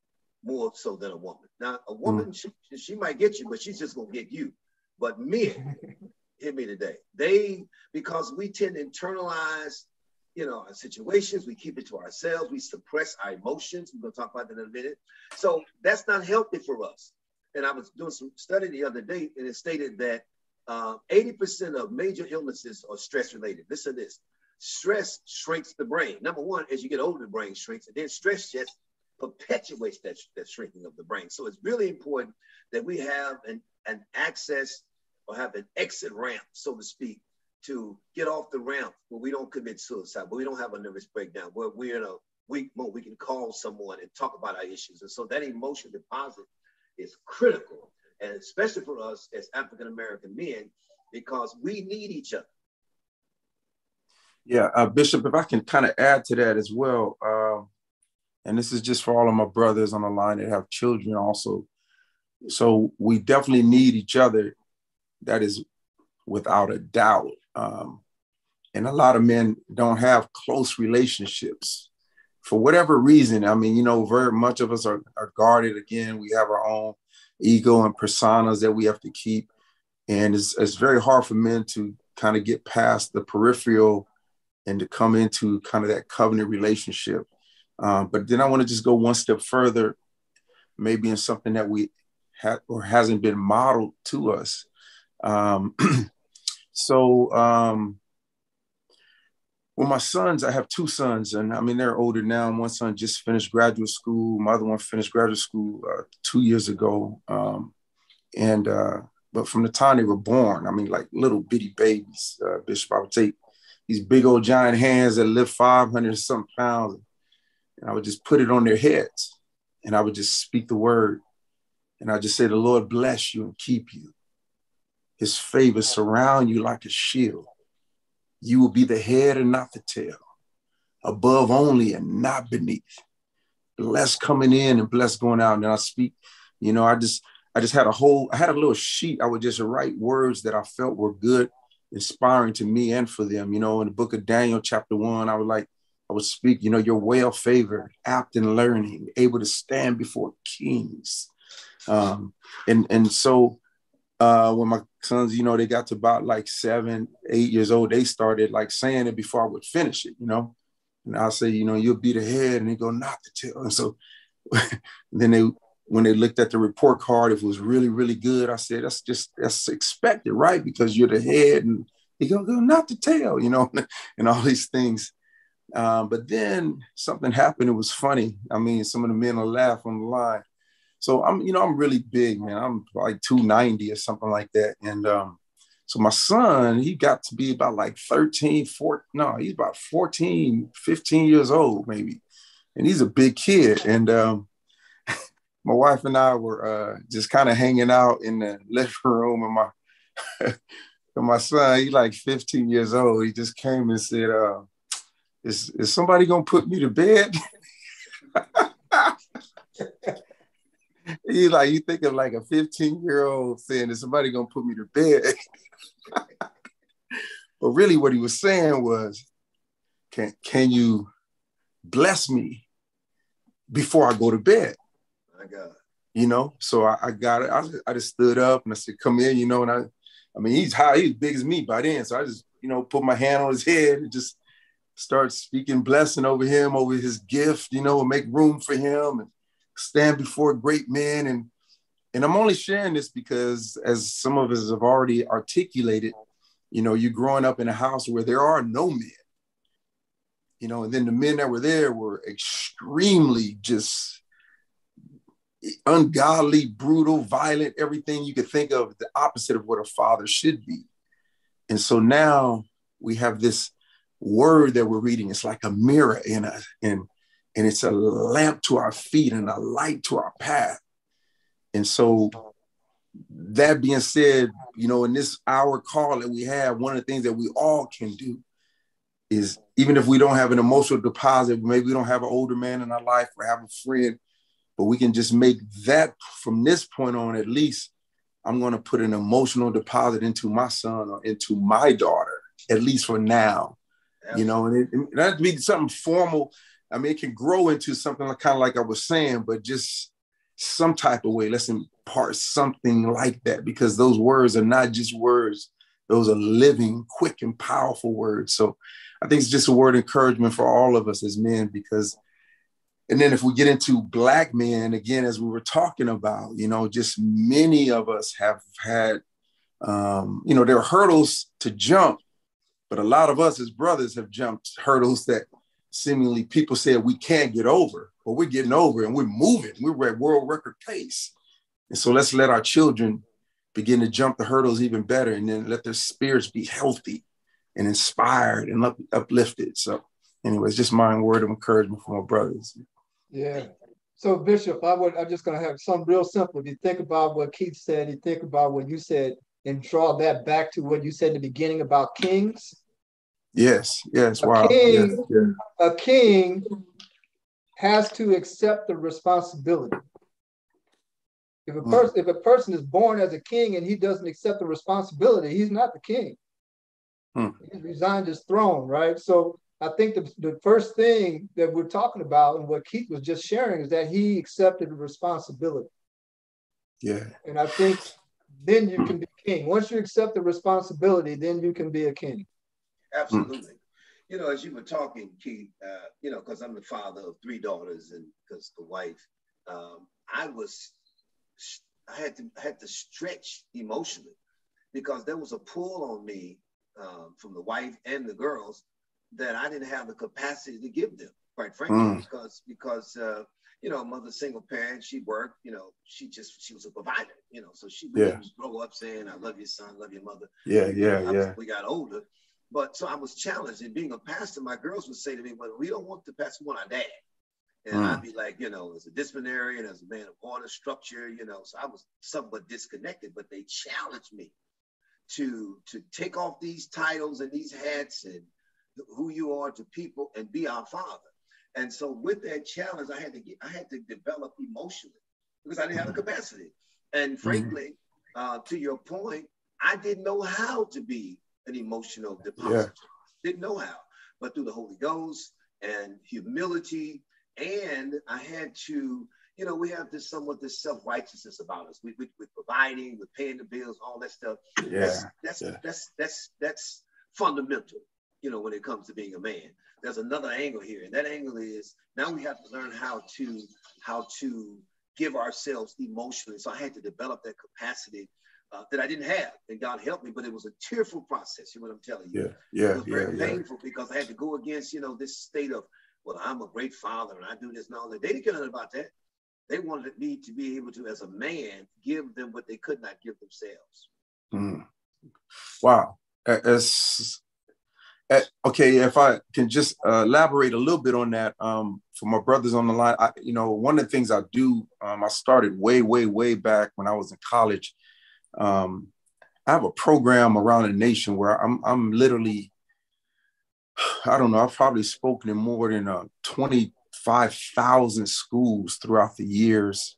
more so than a woman. Now, a woman, mm. she, she might get you, but she's just gonna get you. But men, hit me today. They because we tend to internalize, you know, our situations. We keep it to ourselves. We suppress our emotions. We're gonna talk about that in a minute. So that's not healthy for us. And I was doing some study the other day, and it stated that uh, 80% of major illnesses are stress related. Listen to this stress shrinks the brain. Number one, as you get older, the brain shrinks, and then stress just perpetuates that, that shrinking of the brain. So it's really important that we have an, an access or have an exit ramp, so to speak, to get off the ramp where we don't commit suicide, but we don't have a nervous breakdown, where we're in a weak mode, we can call someone and talk about our issues. And so that emotional deposit is critical, and especially for us as African American men, because we need each other. Yeah, uh, Bishop, if I can kind of add to that as well, uh, and this is just for all of my brothers on the line that have children also. So we definitely need each other. That is without a doubt. Um, and a lot of men don't have close relationships for whatever reason. I mean, you know, very much of us are, are guarded. Again, we have our own ego and personas that we have to keep. And it's, it's very hard for men to kind of get past the peripheral and to come into kind of that covenant relationship. Um, but then I want to just go one step further, maybe in something that we had or hasn't been modeled to us. Um, so, um, well, my sons, I have two sons, and I mean, they're older now. One son just finished graduate school. My other one finished graduate school uh, two years ago. Um, and, uh, but from the time they were born, I mean, like little bitty babies, uh, Bishop, I would take these big old giant hands that lift 500 some pounds. And I would just put it on their heads and I would just speak the word. And I just say, the Lord bless you and keep you. His favor surround you like a shield. You will be the head and not the tail, above only and not beneath. Blessed coming in and blessed going out. And I speak, you know, I just, I just had a whole, I had a little sheet. I would just write words that I felt were good inspiring to me and for them. You know, in the book of Daniel, chapter one, I would like, I would speak, you know, you're well favored, apt in learning, able to stand before kings. Um, and and so uh, when my sons, you know, they got to about like seven, eight years old, they started like saying it before I would finish it, you know. And I'll say, you know, you'll be the head, and they go, not the tail. And so then they when they looked at the report card, if it was really, really good, I said, that's just, that's expected, right? Because you're the head and you go, go not the tail, you know, and all these things. Um, but then something happened. It was funny. I mean, some of the men will laugh on the line. So I'm, you know, I'm really big, man. I'm like 290 or something like that. And um, so my son, he got to be about like 13, 14, no, he's about 14, 15 years old, maybe. And he's a big kid. And um, my wife and I were uh, just kind of hanging out in the living room, and my and my son, he's like 15 years old. He just came and said, uh, "Is is somebody gonna put me to bed?" He's like, you think of like a 15 year old saying, "Is somebody gonna put me to bed?" but really, what he was saying was, "Can can you bless me before I go to bed?" my God. You know, so I, I got it. I, I just stood up and I said, "Come in," you know, and I, I mean, he's high, he's big as me by then, so I just, you know, put my hand on his head and just start speaking blessing over him, over his gift, you know, and make room for him and stand before great men. And and I'm only sharing this because, as some of us have already articulated, you know, you're growing up in a house where there are no men. You know, and then the men that were there were extremely just ungodly, brutal, violent, everything you could think of, the opposite of what a father should be. And so now we have this word that we're reading. It's like a mirror in us. And and it's a lamp to our feet and a light to our path. And so, that being said, you know, in this hour call that we have, one of the things that we all can do is even if we don't have an emotional deposit, maybe we don't have an older man in our life or have a friend, but we can just make that from this point on at least. I'm going to put an emotional deposit into my son or into my daughter, at least for now. You know, and it, it that be something formal. I mean, it can grow into something like, kind of like I was saying, but just some type of way. Let's impart something like that because those words are not just words; those are living, quick, and powerful words. So, I think it's just a word encouragement for all of us as men because. And then if we get into black men again, as we were talking about, you know, just many of us have had, um, you know, there are hurdles to jump, but a lot of us as brothers have jumped hurdles that seemingly people said we can't get over, but we're getting over and we're moving. We're at world record pace. And so let's let our children begin to jump the hurdles even better and then let their spirits be healthy and inspired and up, uplifted. So, anyways, just my word of encouragement for my brothers. Yeah. So, Bishop, I would, I'm just going to have something real simple. If you think about what Keith said, you think about what you said, and draw that back to what you said in the beginning about kings Yes, yes, a wow. King, yes, yes. A king has to accept the responsibility. If a person if a person is born as a king and he doesn't accept the responsibility, he's not the king. Hmm. He resigned his throne, right? So I think the, the first thing that we're talking about and what Keith was just sharing is that he accepted the responsibility. Yeah. And I think then you can be king. Once you accept the responsibility, then you can be a king. Absolutely. Mm. You know, as you were talking, Keith, uh, you know, because I'm the father of three daughters and because the wife, um, I was, I had to I had to stretch emotionally because there was a pull on me um, from the wife and the girls that I didn't have the capacity to give them, quite frankly, mm. because because uh, you know, mother single parent, she worked, you know, she just she was a provider, you know, so she would yeah. grow up saying, "I love your son, love your mother." Yeah, yeah, yeah. We got older, but so I was challenged in being a pastor. My girls would say to me, "Well, we don't want the pastor, we want our dad." And mm. I'd be like, you know, as a disciplinarian, as a man of order, structure, you know, so I was somewhat disconnected, but they challenged me to to take off these titles and these hats and who you are to people and be our father. And so with that challenge, I had to get, I had to develop emotionally because I didn't have the capacity. And mm-hmm. frankly, mm. uh, to your point, I didn't know how to be an emotional deposit. Yeah. Didn't know how, but through the Holy Ghost and humility, and I had to, you know, we have this somewhat this self righteousness about us. We, we we're providing, we're paying the bills, all that stuff. Yeah. That's that's, yeah. that's that's that's fundamental. You know, when it comes to being a man, there's another angle here, and that angle is now we have to learn how to how to give ourselves emotionally. So I had to develop that capacity uh, that I didn't have, and God helped me. But it was a tearful process. You know what I'm telling you? Yeah, yeah, it was very yeah, painful yeah. because I had to go against, you know, this state of, well, I'm a great father and I do this and all that. They didn't care nothing about that. They wanted me to be able to, as a man, give them what they could not give themselves. Mm. Wow. As okay, if I can just uh, elaborate a little bit on that um, for my brothers on the line, I, you know, one of the things I do, um, I started way, way, way back when I was in college um, I have a program around the nation where I'm I'm literally, I don't know, I've probably spoken in more than uh, 25,000 schools throughout the years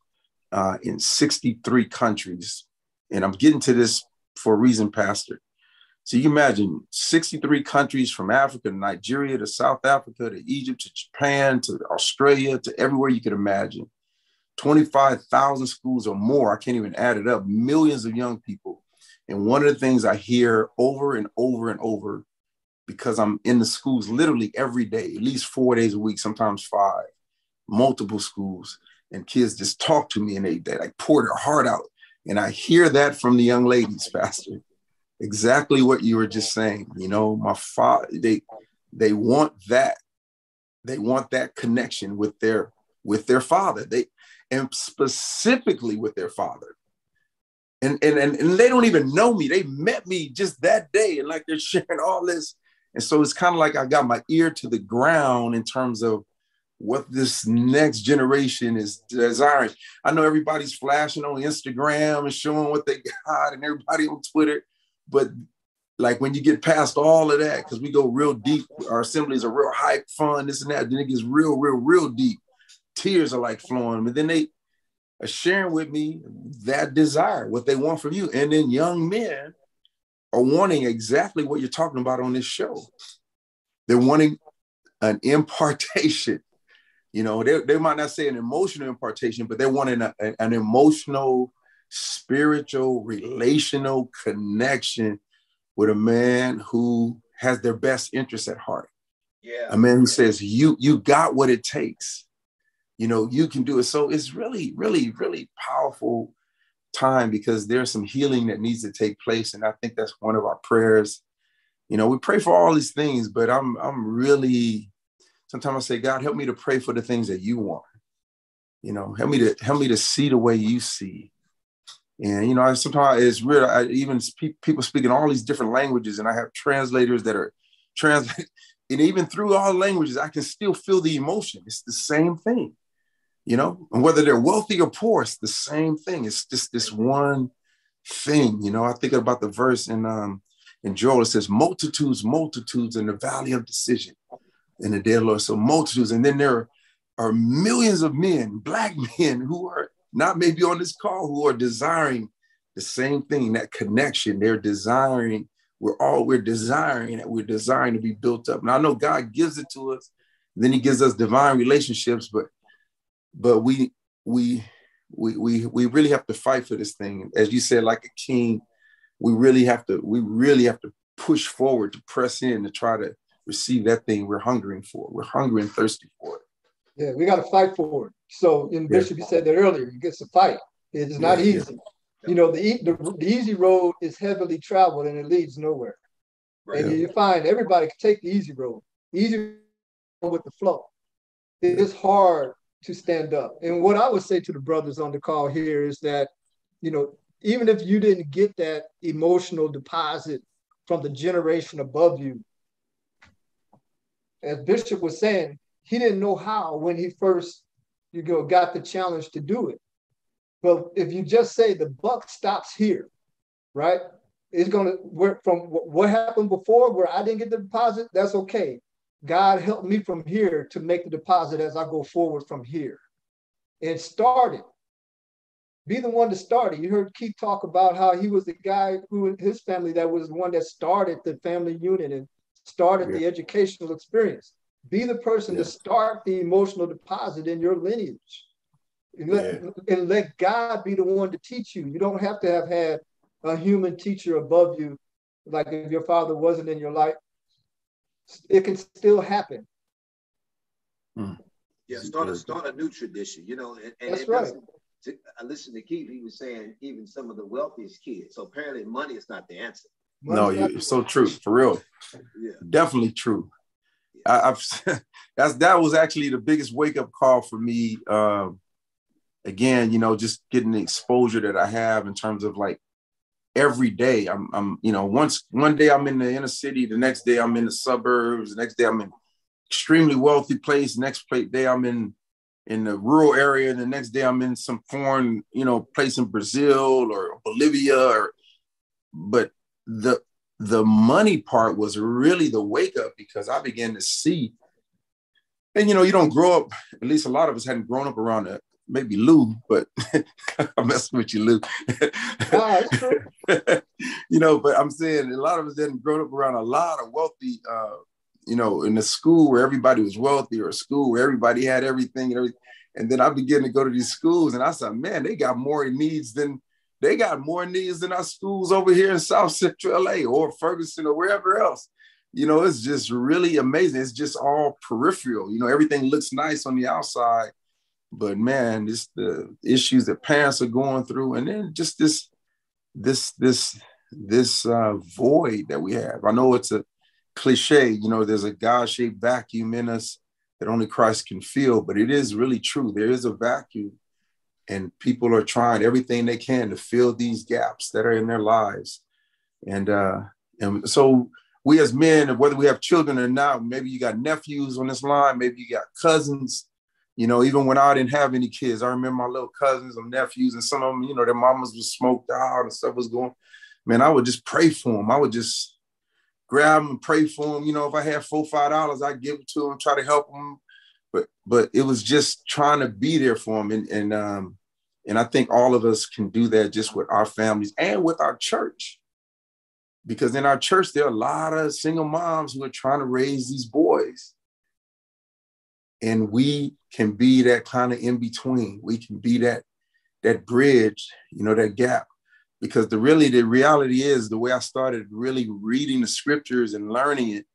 uh, in 63 countries. And I'm getting to this for a reason, Pastor. So you imagine 63 countries from Africa to Nigeria to South Africa to Egypt to Japan to Australia to everywhere you could imagine. 25,000 schools or more. I can't even add it up. Millions of young people. And one of the things I hear over and over and over, because I'm in the schools literally every day, at least four days a week, sometimes five, multiple schools, and kids just talk to me and they, they like pour their heart out. And I hear that from the young ladies, Pastor. Exactly what you were just saying. You know, my father, they they want that. They want that connection with their with their father. They and specifically with their father. And, and, and, and they don't even know me. They met me just that day and like they're sharing all this. And so it's kind of like I got my ear to the ground in terms of what this next generation is desiring. I know everybody's flashing on Instagram and showing what they got, and everybody on Twitter, but like when you get past all of that, because we go real deep, our assemblies are real hype, fun, this and that. Then it gets real, real, real deep. Tears are like flowing, but then they are sharing with me that desire, what they want from you, and then young men are wanting exactly what you're talking about on this show. They're wanting an impartation. You know, they, they might not say an emotional impartation, but they're wanting a, an emotional, spiritual, relational connection with a man who has their best interests at heart. Yeah. A man who says, you, you got what it takes. You know, you can do it. So it's really, really, really powerful time because there's some healing that needs to take place. And I think that's one of our prayers. You know, we pray for all these things, but I'm I'm really sometimes I say, God, help me to pray for the things that you want. You know, help me to help me to see the way you see. And you know, I, sometimes it's real. I even people speaking all these different languages, and I have translators that are translate. And even through all languages, I can still feel the emotion. It's the same thing you know, and whether they're wealthy or poor, it's the same thing. It's just this one thing, you know. I think about the verse in um in Joel, it says, multitudes, multitudes in the valley of decision in the dead Lord. So multitudes, and then there are millions of men, black men, who are not maybe on this call, who are desiring the same thing, that connection. They're desiring, we're all we're desiring that we're desiring to be built up. Now I know God gives it to us, then he gives us divine relationships, but but we we we we we really have to fight for this thing. As you said, like a king, we really have to we really have to push forward to press in to try to receive that thing we're hungering for. We're hungry and thirsty for it. Yeah, we got to fight for it. So, in Bishop, yeah. you said that earlier. It gets a fight. It's not yeah, easy. Yeah. You know, the, the the easy road is heavily traveled and it leads nowhere. Right. And you find everybody can take the easy road. Easy with the flow. It's hard to stand up. And what I would say to the brothers on the call here is that, you know, even if you didn't get that emotional deposit from the generation above you, as Bishop was saying, he didn't know how when he first, you know, got the challenge to do it. But if you just say the buck stops here, right? It's gonna work from what happened before where I didn't get the deposit, that's okay. God help me from here to make the deposit as I go forward from here. And start it. Be the one to start it. You heard Keith talk about how he was the guy who his family that was the one that started the family unit and started yeah. the educational experience. Be the person yeah. to start the emotional deposit in your lineage. And let, yeah. and let God be the one to teach you. You don't have to have had a human teacher above you, like if your father wasn't in your life, it can still happen. Hmm. Yeah, start a start a new tradition, you know. And, and That's right. To, I listened to Keith. He was saying even some of the wealthiest kids. So apparently, money is not the answer. no, it's so true for real. Yeah, definitely true. Yeah. I, have that's that was actually the biggest wake up call for me. Um, again, you know, just getting the exposure that I have in terms of like every day. I'm, I'm, you know, once one day I'm in the inner city, the next day I'm in the suburbs, the next day I'm in extremely wealthy place, next day I'm in in the rural area, and the next day I'm in some foreign, you know, place in Brazil or Bolivia, or but the the money part was really the wake up because I began to see, and you know, you don't grow up. At least a lot of us hadn't grown up around a maybe Lou, but I'm messing with you, Lou. oh, you know, but I'm saying a lot of us didn't grow up around a lot of wealthy, uh, you know, in a school where everybody was wealthy or a school where everybody had everything and everything. And then I began to go to these schools and I said, man, they got more needs than they got more needs than our schools over here in South Central LA or Ferguson or wherever else. You know, it's just really amazing. It's just all peripheral. You know, everything looks nice on the outside, but man, it's the issues that parents are going through, and then just this, this, this, this uh, void that we have. I know it's a cliche, you know, there's a God-shaped vacuum in us that only Christ can fill, but it is really true. There is a vacuum, and people are trying everything they can to fill these gaps that are in their lives, and uh, and so we as men, whether we have children or not, maybe you got nephews on this line, maybe you got cousins you know, even when I didn't have any kids, I remember my little cousins and nephews, and some of them, you know, their mamas was smoked out and stuff was going. Man, I would just pray for them. I would just grab them and pray for them. You know, if I had four, five dollars, I'd give it to them, try to help them. But but it was just trying to be there for them, and and um, and I think all of us can do that just with our families and with our church. Because in our church, there are a lot of single moms who are trying to raise these boys and we can be that kind of in between we can be that that bridge you know that gap. Because the really the reality is the way i started really reading the scriptures and learning it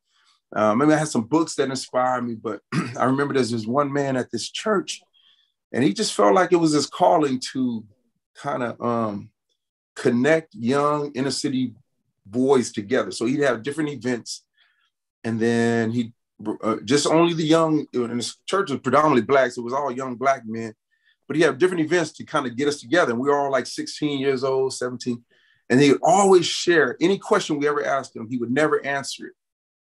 uh, maybe i had some books that inspired me but i remember there's this one man at this church and he just felt like it was his calling to kind of um, connect young inner city boys together. So he'd have different events and then he'd uh, just only the young, and the church was predominantly black, so it was all young black men. But he had different events to kind of get us together. And we were all like 16 years old, 17. And he would always share any question we ever asked him, he would never answer it.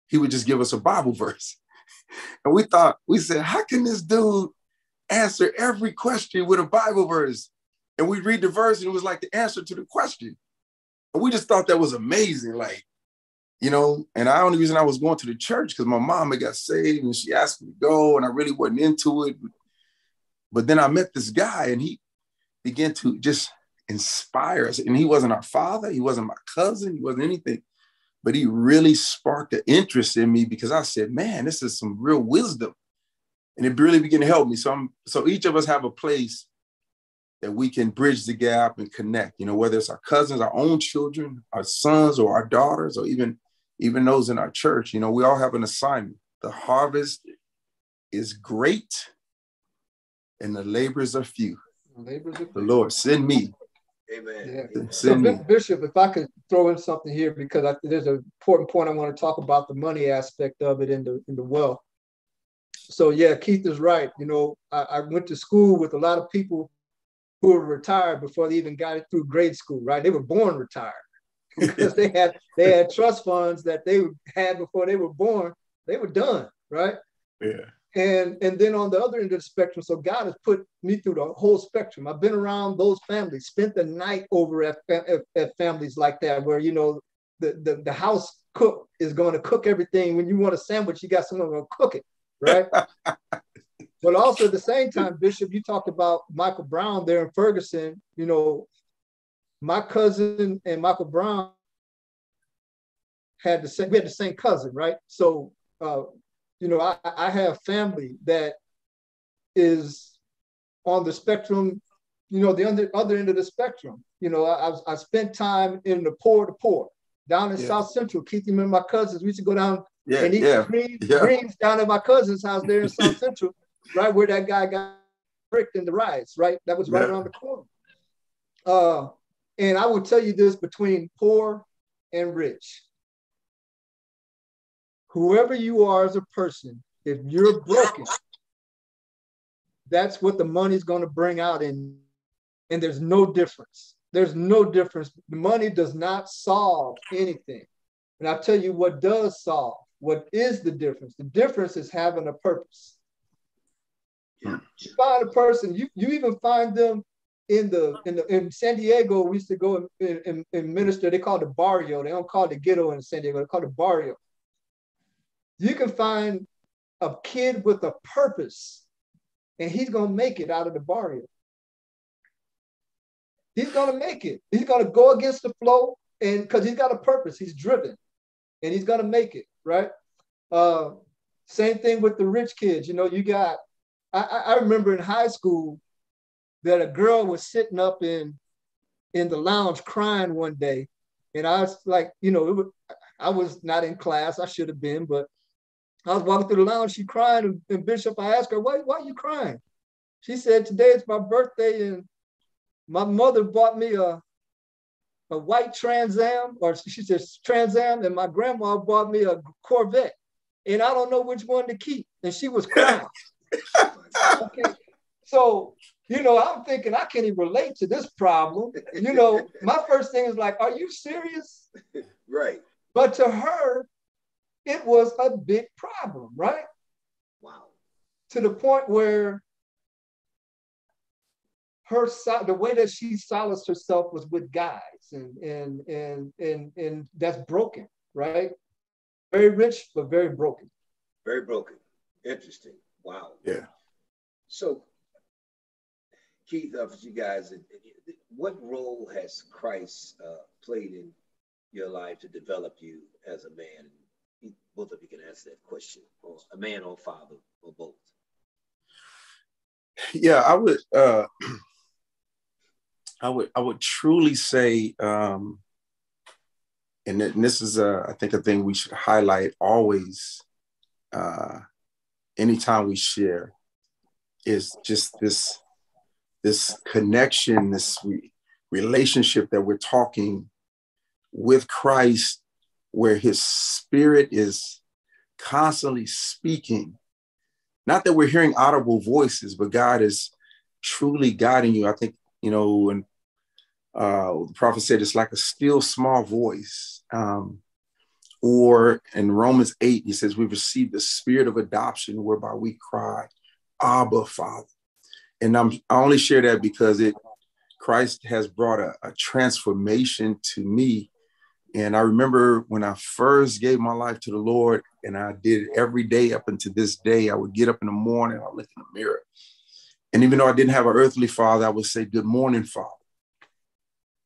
He would just give us a Bible verse. And we thought, we said, how can this dude answer every question with a Bible verse? And we read the verse and it was like the answer to the question. And we just thought that was amazing. Like, you know, and the only reason I was going to the church because my mom had got saved and she asked me to go, and I really wasn't into it. But then I met this guy, and he began to just inspire us. And he wasn't our father, he wasn't my cousin, he wasn't anything, but he really sparked an interest in me because I said, "Man, this is some real wisdom," and it really began to help me. So I'm so each of us have a place that we can bridge the gap and connect. You know, whether it's our cousins, our own children, our sons, or our daughters, or even even those in our church, you know, we all have an assignment. The harvest is great and the labors are few. Labors are the Lord, send me. Amen. Yeah. Send so, me. Bishop, if I could throw in something here, because I, there's an important point I want to talk about the money aspect of it in the, in the wealth. So, yeah, Keith is right. You know, I, I went to school with a lot of people who were retired before they even got it through grade school, right? They were born retired because they had they had trust funds that they had before they were born. They were done, right? Yeah. And and then on the other end of the spectrum, so God has put me through the whole spectrum. I've been around those families, spent the night over at, at, at families like that, where you know the, the, the house cook is going to cook everything. When you want a sandwich, you got someone going to cook it, right? but also at the same time, Bishop, you talked about Michael Brown there in Ferguson. You know, my cousin and Michael Brown had the same, we had the same cousin, right? So, uh, you know, I, I have family that is on the spectrum, you know, the other, other end of the spectrum. You know, I, I spent time in the poor to poor down in yeah. South Central. Keith and my cousins, we used to go down yeah, and eat yeah, greens, yeah. greens down at my cousin's house there in South Central, right where that guy got bricked in the riots, right? That was right around the corner. Uh, and I will tell you this between poor and rich. Whoever you are as a person, if you're broken, that's what the money's going to bring out in. And there's no difference. There's no difference. The money does not solve anything. And I'll tell you what does solve. What is the difference? The difference is having a purpose. Yeah. You find a person, you, you even find them in the in the in San Diego, we used to go and, and, and minister. They call it the barrio. They don't call it the ghetto in San Diego. They call it the barrio. You can find a kid with a purpose, and he's gonna make it out of the barrio. He's gonna make it. He's gonna go against the flow, and because he's got a purpose, he's driven, and he's gonna make it. Right. Uh, same thing with the rich kids. You know, you got. I, I remember in high school that a girl was sitting up in in the lounge crying one day, and I was like, you know, was, I was not in class. I should have been, but I was walking through the lounge. She cried, and, and Bishop, I asked her, why, why are you crying? She said, today is my birthday, and my mother bought me a a white Trans Am, or she says Trans Am, and my grandma bought me a Corvette, and I don't know which one to keep. And she was crying. okay. So you know, I'm thinking I can't even relate to this problem. You know, my first thing is like, are you serious? Right. But to her, it was a big problem, right? Wow. To the point where her the way that she solaced herself was with guys and and and and and that's broken right very rich but very broken very broken interesting wow yeah so keith uh, for you guys what role has christ uh, played in your life to develop you as a man? Both of you can answer that question or a man or father or both. Yeah i would uh I would I would truly say, um, and, this is a, I think a thing we should highlight always, uh, anytime we share, is just this this connection, this re- relationship that we're talking with Christ, where His Spirit is constantly speaking. Not that we're hearing audible voices, but God is truly guiding you. I think you know, and uh, the prophet said it's like a still small voice. Um, or in Romans 8, he says, We've received the spirit of adoption whereby we cry, Abba, Father. And I'm, I only share that because it Christ has brought a, a transformation to me. And I remember when I first gave my life to the Lord, and I did it every day up until this day. I would get up in the morning, I look in the mirror, and even though I didn't have an earthly father, I would say, Good morning, Father.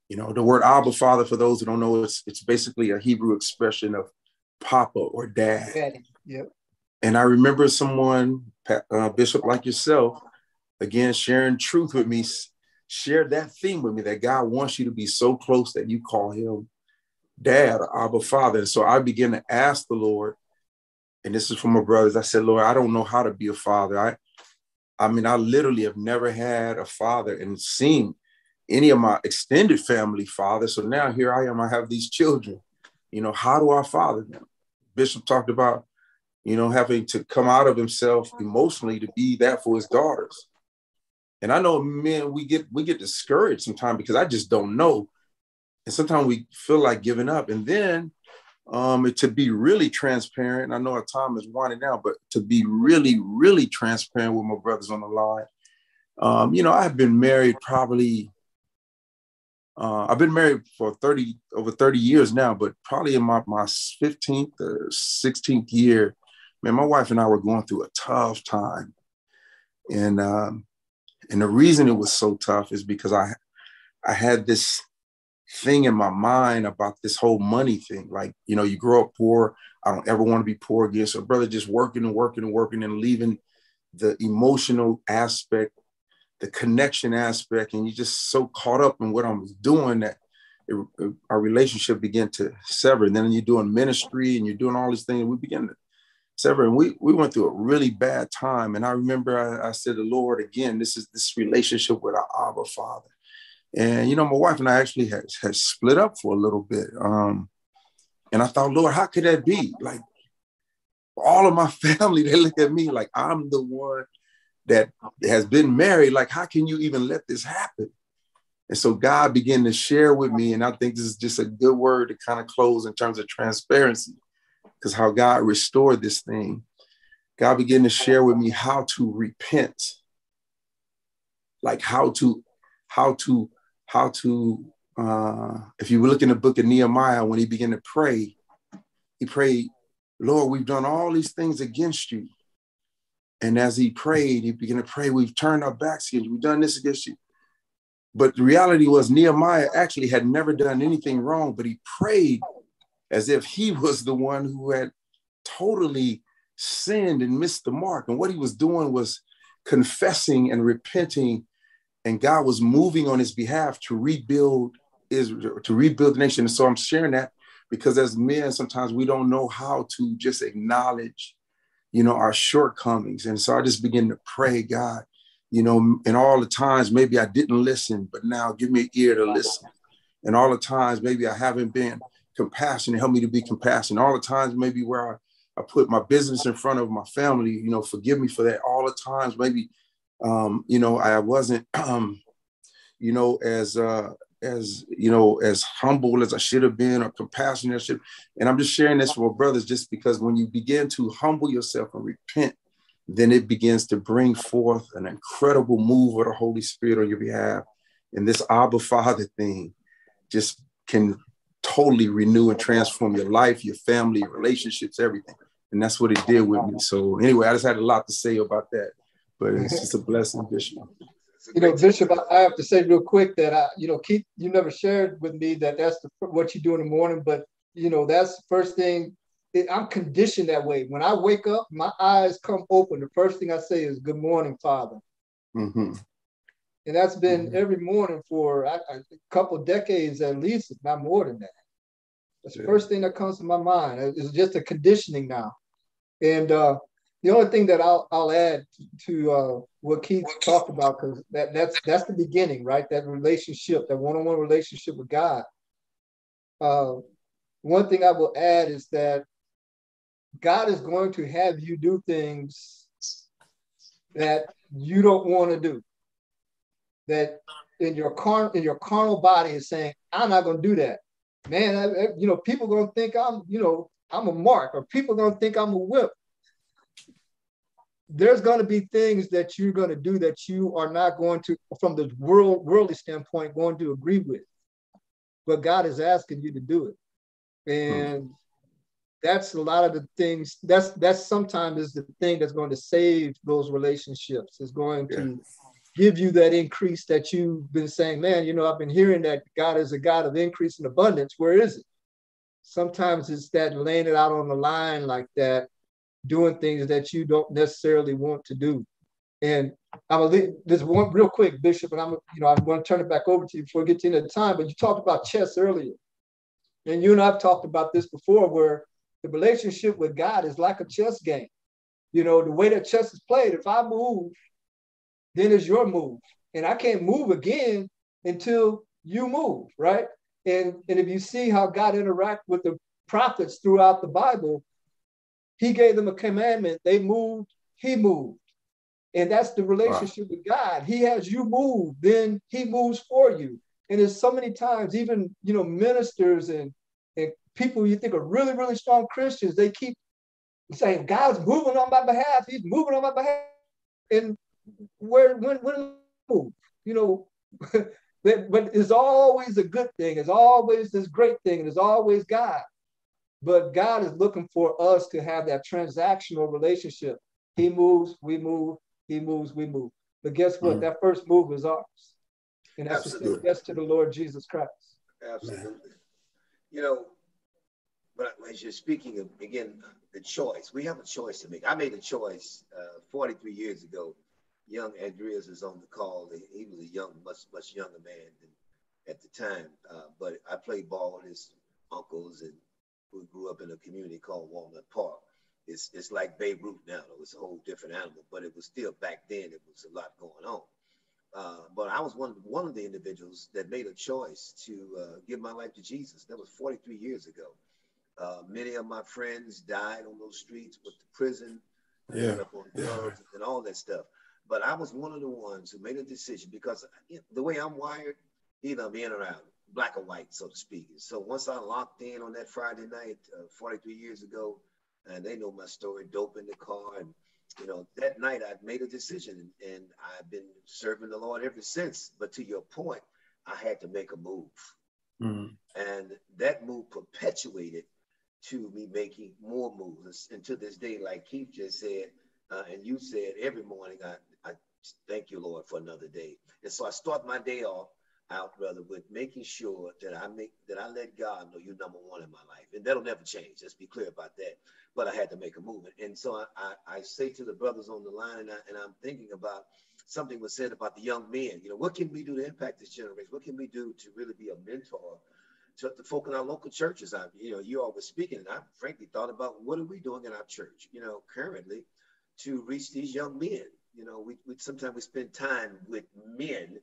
You know, the word Abba, Father, for those who don't know, it's, it's basically a Hebrew expression of Papa or Dad. Daddy. Yep. And I remember someone, uh, Bishop like yourself, again, sharing truth with me, shared that theme with me that God wants you to be so close that you call him Dad or Abba, Father. And so I began to ask the Lord, and this is from my brothers. I said, Lord, I don't know how to be a father. I I mean, I literally have never had a father and seen any of my extended family father. So now here I am, I have these children. You know, how do I father them? Bishop talked about, you know, having to come out of himself emotionally to be that for his daughters. And I know men, we get we get discouraged sometimes because I just don't know. And sometimes we feel like giving up. And then um, to be really transparent, I know our time is winding down, but to be really, really transparent with my brothers on the line, um, you know, I've been married probably, uh, I've been married for 30, over 30 years now, but probably in my, my 15th or 16th year, man, my wife and I were going through a tough time. And, um, and the reason it was so tough is because I, I had this thing in my mind about this whole money thing. Like, you know, you grow up poor. I don't ever want to be poor again. So, brother, just working and working and working and leaving the emotional aspect, the connection aspect, and you're just so caught up in what I was doing that it, it, our relationship began to sever. And then you're doing ministry and you're doing all these things. We begin to sever, and we we went through a really bad time. And I remember I, I said, "The Lord, again, this is this relationship with our Abba Father." And you know, my wife and I actually had, had split up for a little bit. Um, and I thought, Lord, how could that be? Like all of my family, they look at me like I'm the one that has been married. Like, how can you even let this happen? And so God began to share with me, and I think this is just a good word to kind of close in terms of transparency, because how God restored this thing. God began to share with me how to repent, like how to how to how to, uh, if you look in the book of Nehemiah, when he began to pray, he prayed, Lord, we've done all these things against you. And as he prayed, he began to pray, We've turned our backs against you, we've done this against you. But the reality was, Nehemiah actually had never done anything wrong, but he prayed as if he was the one who had totally sinned and missed the mark. And what he was doing was confessing and repenting and God was moving on his behalf to rebuild Israel, to rebuild the nation. And so I'm sharing that because as men, sometimes we don't know how to just acknowledge, you know, our shortcomings. And so I just begin to pray, God, you know, and all the times maybe I didn't listen, but now give me an ear to listen. And all the times maybe I haven't been compassionate, help me to be compassionate. All the times maybe where I, I put my business in front of my family, you know, forgive me for that. All the times maybe um, you know, I wasn't, um, you know, as uh, as you know, as humble as I should have been or compassionate. Should, and I'm just sharing this with brothers, just because when you begin to humble yourself and repent, then it begins to bring forth an incredible move of the Holy Spirit on your behalf. And this Abba Father thing just can totally renew and transform your life, your family, your relationships, everything. And that's what it did with me. So anyway, I just had a lot to say about that, but it's just a blessing, Bishop. You know, Bishop, I have to say real quick that I, you know, Keith, you never shared with me that that's the, what you do in the morning, but you know, that's the first thing. I'm conditioned that way. When I wake up, my eyes come open. The first thing I say is, "Good morning, Father." Mm-hmm. And that's been mm-hmm. every morning for a, a couple decades at least, if not more than that. That's yeah. the first thing that comes to my mind. It's just a conditioning now. And uh, the only thing that I'll, I'll add to uh, what Keith talked about, because that, that's that's the beginning, right? That relationship, that one-on-one relationship with God. Uh, one thing I will add is that God is going to have you do things that you don't want to do. That in your car in your carnal body is saying, I'm not going to do that. Man, I, you know, people to think I'm, you know, I'm a mark, or people to think I'm a whip. There's going to be things that you're going to do that you are not going to, from the world worldly standpoint, going to agree with. But God is asking you to do it, and hmm. that's a lot of the things. That's that's sometimes is the thing that's going to save those relationships. Is going to give you that increase that you've been saying, man, you know, I've been hearing that God is a God of increase and abundance. Where is it? Sometimes it's that laying it out on the line like that, doing things that you don't necessarily want to do. And I'm leave this one real quick, Bishop, and I'm you know I'm going to turn it back over to you before we get to the end of the time. But you talked about chess earlier, and you and I've talked about this before, where the relationship with God is like a chess game. You know, the way that chess is played, if I move then it's your move. And I can't move again until you move, right? And, and if you see how God interact with the prophets throughout the Bible, he gave them a commandment. They moved, he moved. And that's the relationship wow. with God. He has you move, then he moves for you. And there's so many times, even you know, ministers and, and people you think are really, really strong Christians, they keep saying, God's moving on my behalf, he's moving on my behalf. And where when when move, you know, That, but it's always a good thing. It's always this great thing. And it's always God. But God is looking for us to have that transactional relationship. He moves, we move. He moves, we move. But guess what? Mm-hmm. That first move is ours. And that's Absolutely. yes to the Lord Jesus Christ. Absolutely. You know, but as you're speaking of, again, the choice, we have a choice to make. I made a choice uh, 43 years ago young Andreas is on the call. He was a young, much much younger man than at the time. Uh, but I played ball with his uncles, and we grew up in a community called Walnut Park. It's it's like Beirut now. Though. It's a whole different animal, but it was still back then. It was a lot going on. Uh, but I was one one of the individuals that made a choice to uh, give my life to Jesus. That was 43 years ago. Uh, many of my friends died on those streets with the prison, yeah, yeah. and all that stuff. But I was one of the ones who made a decision because the way I'm wired, either I'm in or out, black or white, so to speak. So once I locked in on that Friday night, uh, 43 years ago, and they know my story, dope in the car, and you know that night I made a decision, and, I've been serving the Lord ever since. But to your point, I had to make a move, mm-hmm. and that move perpetuated to me making more moves. And to this day, like Keith just said, uh, and you said every morning I thank you, Lord, for another day. And so I start my day off out, brother, with making sure that I make that I let God know you're number one in my life. And that'll never change. Let's be clear about that. But I had to make a movement. And so I, I, I say to the brothers on the line, and, I, and I'm thinking about something was said about the young men. You know, what can we do to impact this generation? What can we do to really be a mentor to the folk in our local churches? I, you know, you all were speaking, and I frankly thought about what are we doing in our church, you know, currently to reach these young men you know, we, we sometimes we spend time with men,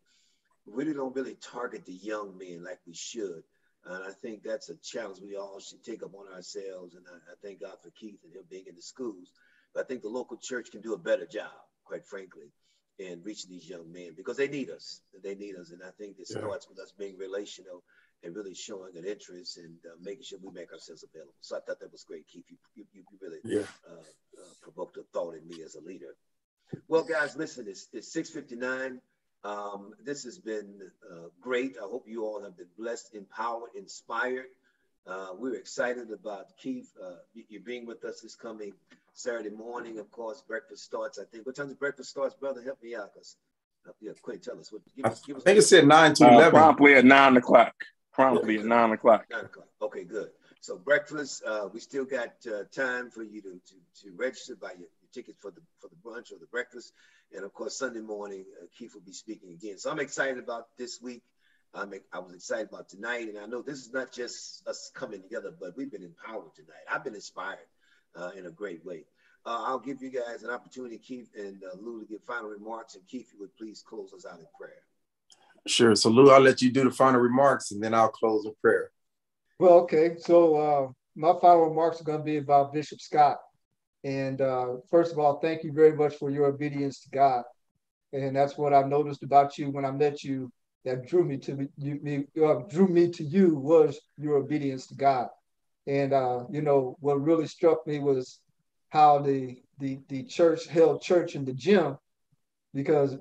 really don't really target the young men like we should. And I think that's a challenge we all should take up on ourselves. And I, I thank God for Keith and him being in the schools. But I think the local church can do a better job, quite frankly, in reaching these young men because they need us. They need us. And I think it yeah. starts with us being relational and really showing an interest and uh, making sure we make ourselves available. So I thought that was great, Keith. You, you, you really yeah. uh, uh, provoked a thought in me as a leader. Well, guys, listen, it's, it's 659. Um, this has been uh, great. I hope you all have been blessed, empowered, inspired. Uh, we're excited about Keith, uh, you being with us this coming Saturday morning. Of course, breakfast starts, I think. What time does breakfast starts, brother? Help me out, because uh, yeah, Quinn, tell us. What, give us, give us I think it said 9 to 11. promptly at 9 o'clock promptly at nine o'clock. Nine o'clock. Okay, good. So breakfast, uh, we still got uh, time for you to, to, to register, by your, your tickets for the for the brunch or the breakfast, and of course Sunday morning uh, Keith will be speaking again. So I'm excited about this week. I'm, I was excited about tonight, and I know this is not just us coming together, but we've been empowered tonight. I've been inspired uh, in a great way. Uh, I'll give you guys an opportunity, Keith and uh, Lou, to give final remarks, and Keith, you would please close us out in prayer. Sure. So Lou, I'll let you do the final remarks and then I'll close with prayer. Well, okay. So uh, my final remarks are going to be about Bishop Scott. And uh, first of all, thank you very much for your obedience to God. And that's what I noticed about you when I met you. That drew me to you, me, uh, drew me to you was your obedience to God. And uh, you know what really struck me was how the the the church held church in the gym, because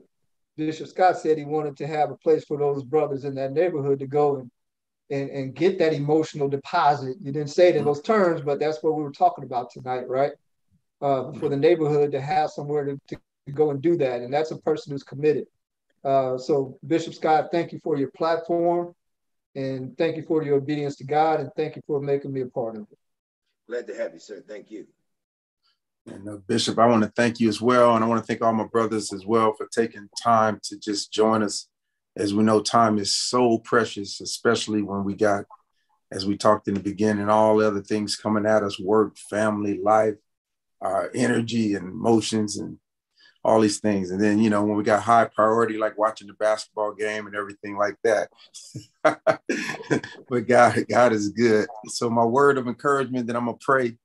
Bishop Scott said he wanted to have a place for those brothers in that neighborhood to go and and, and get that emotional deposit. You didn't say it in those terms, but that's what we were talking about tonight, right? Uh, for the neighborhood to have somewhere to, to go and do that. And that's a person who's committed. Uh, so, Bishop Scott, thank you for your platform and thank you for your obedience to God and thank you for making me a part of it. Glad to have you, sir. Thank you. And uh, Bishop, I want to thank you as well. And I want to thank all my brothers as well for taking time to just join us. As we know, time is so precious, especially when we got, as we talked in the beginning, all the other things coming at us work, family, life, our energy and emotions, and all these things. And then, you know, when we got high priority, like watching the basketball game and everything like that. but God, God is good. So, my word of encouragement that I'm to pray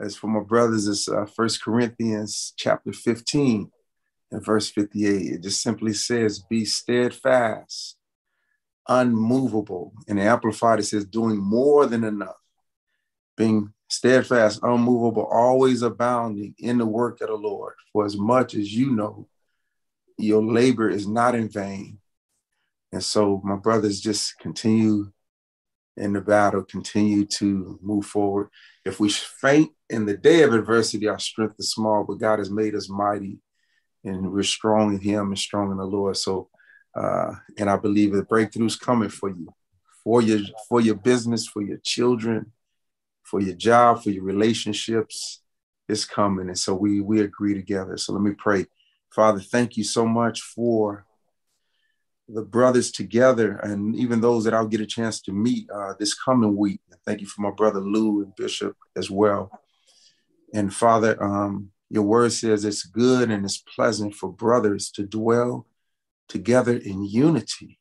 as for my brothers, it's uh, First Corinthians chapter 15 and verse 58. It just simply says, be steadfast, unmovable. And Amplified, it says, doing more than enough. Being steadfast, unmovable, always abounding in the work of the Lord. For as much as you know, your labor is not in vain. And so, my brothers, just continue in the battle, continue to move forward. If we faint in the day of adversity, our strength is small, but God has made us mighty and we're strong in Him and strong in the Lord. So, uh, and I believe the breakthrough's coming for you, for your for your business, for your children, for your job, for your relationships. It's coming, and so we we agree together. So let me pray, Father. Thank you so much for the brothers together, and even those that I'll get a chance to meet uh, this coming week. Thank you for my brother Lou and Bishop as well. And Father, um, your word says it's good and it's pleasant for brothers to dwell together in unity,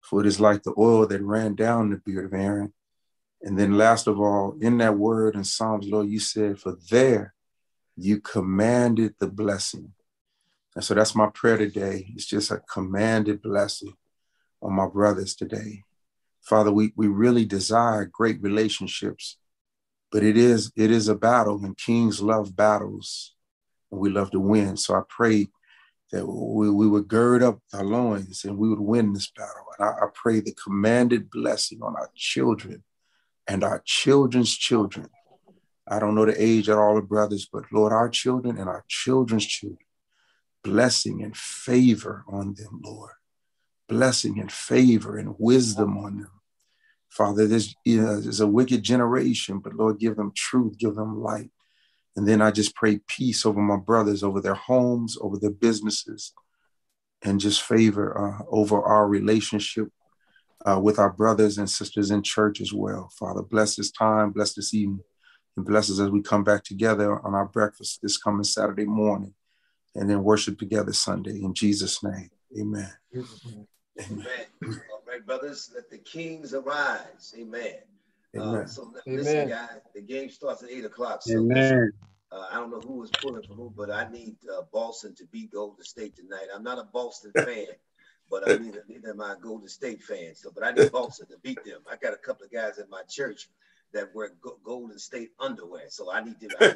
for it is like the oil that ran down the beard of Aaron. And then, last of all, in that word in Psalms, Lord, you said, For there you commanded the blessing and so that's my prayer today. It's just a commanded blessing on my brothers today. Father, we, we really desire great relationships, but it is it is a battle, and kings love battles, and we love to win. So I pray that we, we would gird up our loins and we would win this battle. And I, I pray the commanded blessing on our children and our children's children. I don't know the age of all the brothers, but Lord, our children and our children's children blessing and favor on them, Lord. Blessing and favor and wisdom on them. Father, know, there's a wicked generation, but Lord, give them truth, give them light. And then I just pray peace over my brothers, over their homes, over their businesses, and just favor uh, over our relationship uh, with our brothers and sisters in church as well. Father, bless this time, bless this evening, and bless us as we come back together on our breakfast this coming Saturday morning and then worship together Sunday. In Jesus' name, amen. Amen. amen. All right, brothers, let the kings arise. Amen. Uh, amen. Uh, so amen. listen, guys, the game starts at 8 o'clock. So amen. Uh, I don't know who is pulling for who, but I need uh, Boston to beat Golden State tonight. I'm not a Boston fan, but I need, them my Golden State fans. So, but I need Boston to beat them. I got a couple of guys in my church that wear Golden State underwear, so I need to. I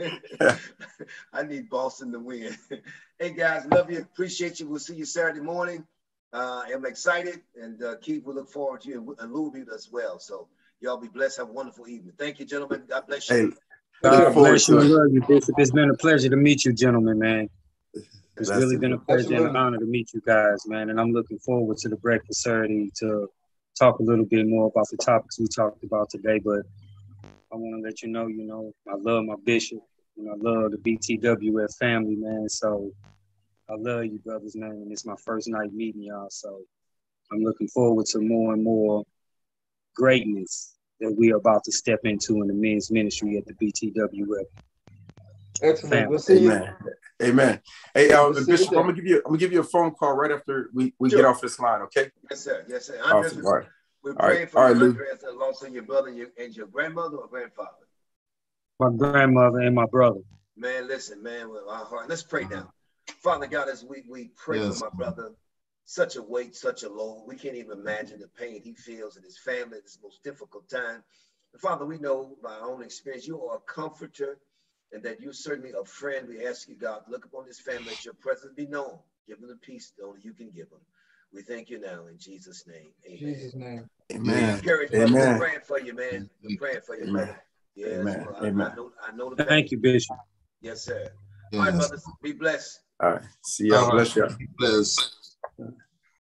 need, I need Boston to win. hey guys, love you, appreciate you. We'll see you Saturday morning. Uh, I'm excited, and uh, Keith, we look forward to you and Louisville as well. So y'all be blessed. Have a wonderful evening. Thank you, gentlemen. God bless you. Hey. God bless you. Love you, Bishop. It's been a pleasure to meet you, gentlemen, man. It's That's really been a pleasure and an honor to meet you guys, man. And I'm looking forward to the breakfast Saturday to talk a little bit more about the topics we talked about today. But I want to let you know, you know, I love my bishop and I love the BTWF family, man. So I love you, brothers, man. And it's my first night meeting y'all. So I'm looking forward to more and more greatness that we are about to step into in the men's ministry at the BTWF. Excellent. We'll see Amen. you. Amen. Hey, uh, Bishop, I'm gonna give you I'm gonna give you a phone call right after we, we sure. get off this line, okay? Yes, sir. Yes, sir. Awesome. All right. We're praying right. for All right, Andres and loss of your brother and your, and your grandmother or grandfather. My grandmother and my brother. Man, listen, man, with our heart. Let's pray now. Father God, as we, we pray yes. for my brother, such a weight, such a load. We can't even imagine the pain he feels in his family at this most difficult time. And Father, we know by our own experience, you are a comforter and that you're certainly a friend. We ask you, God, look upon this family, let your presence be known. Give them the peace that only you can give them. We thank you now in Jesus' name. Amen. Jesus' name. Amen. Courage, Amen. We're praying for you, man. We're praying for you, Amen. man. Yes, Amen. Well, Amen. I, know, I know the Thank you, Bishop. Yes, sir. Yes. All right, brothers. Be blessed. All right. See y'all. Bless you. Bless. Tá?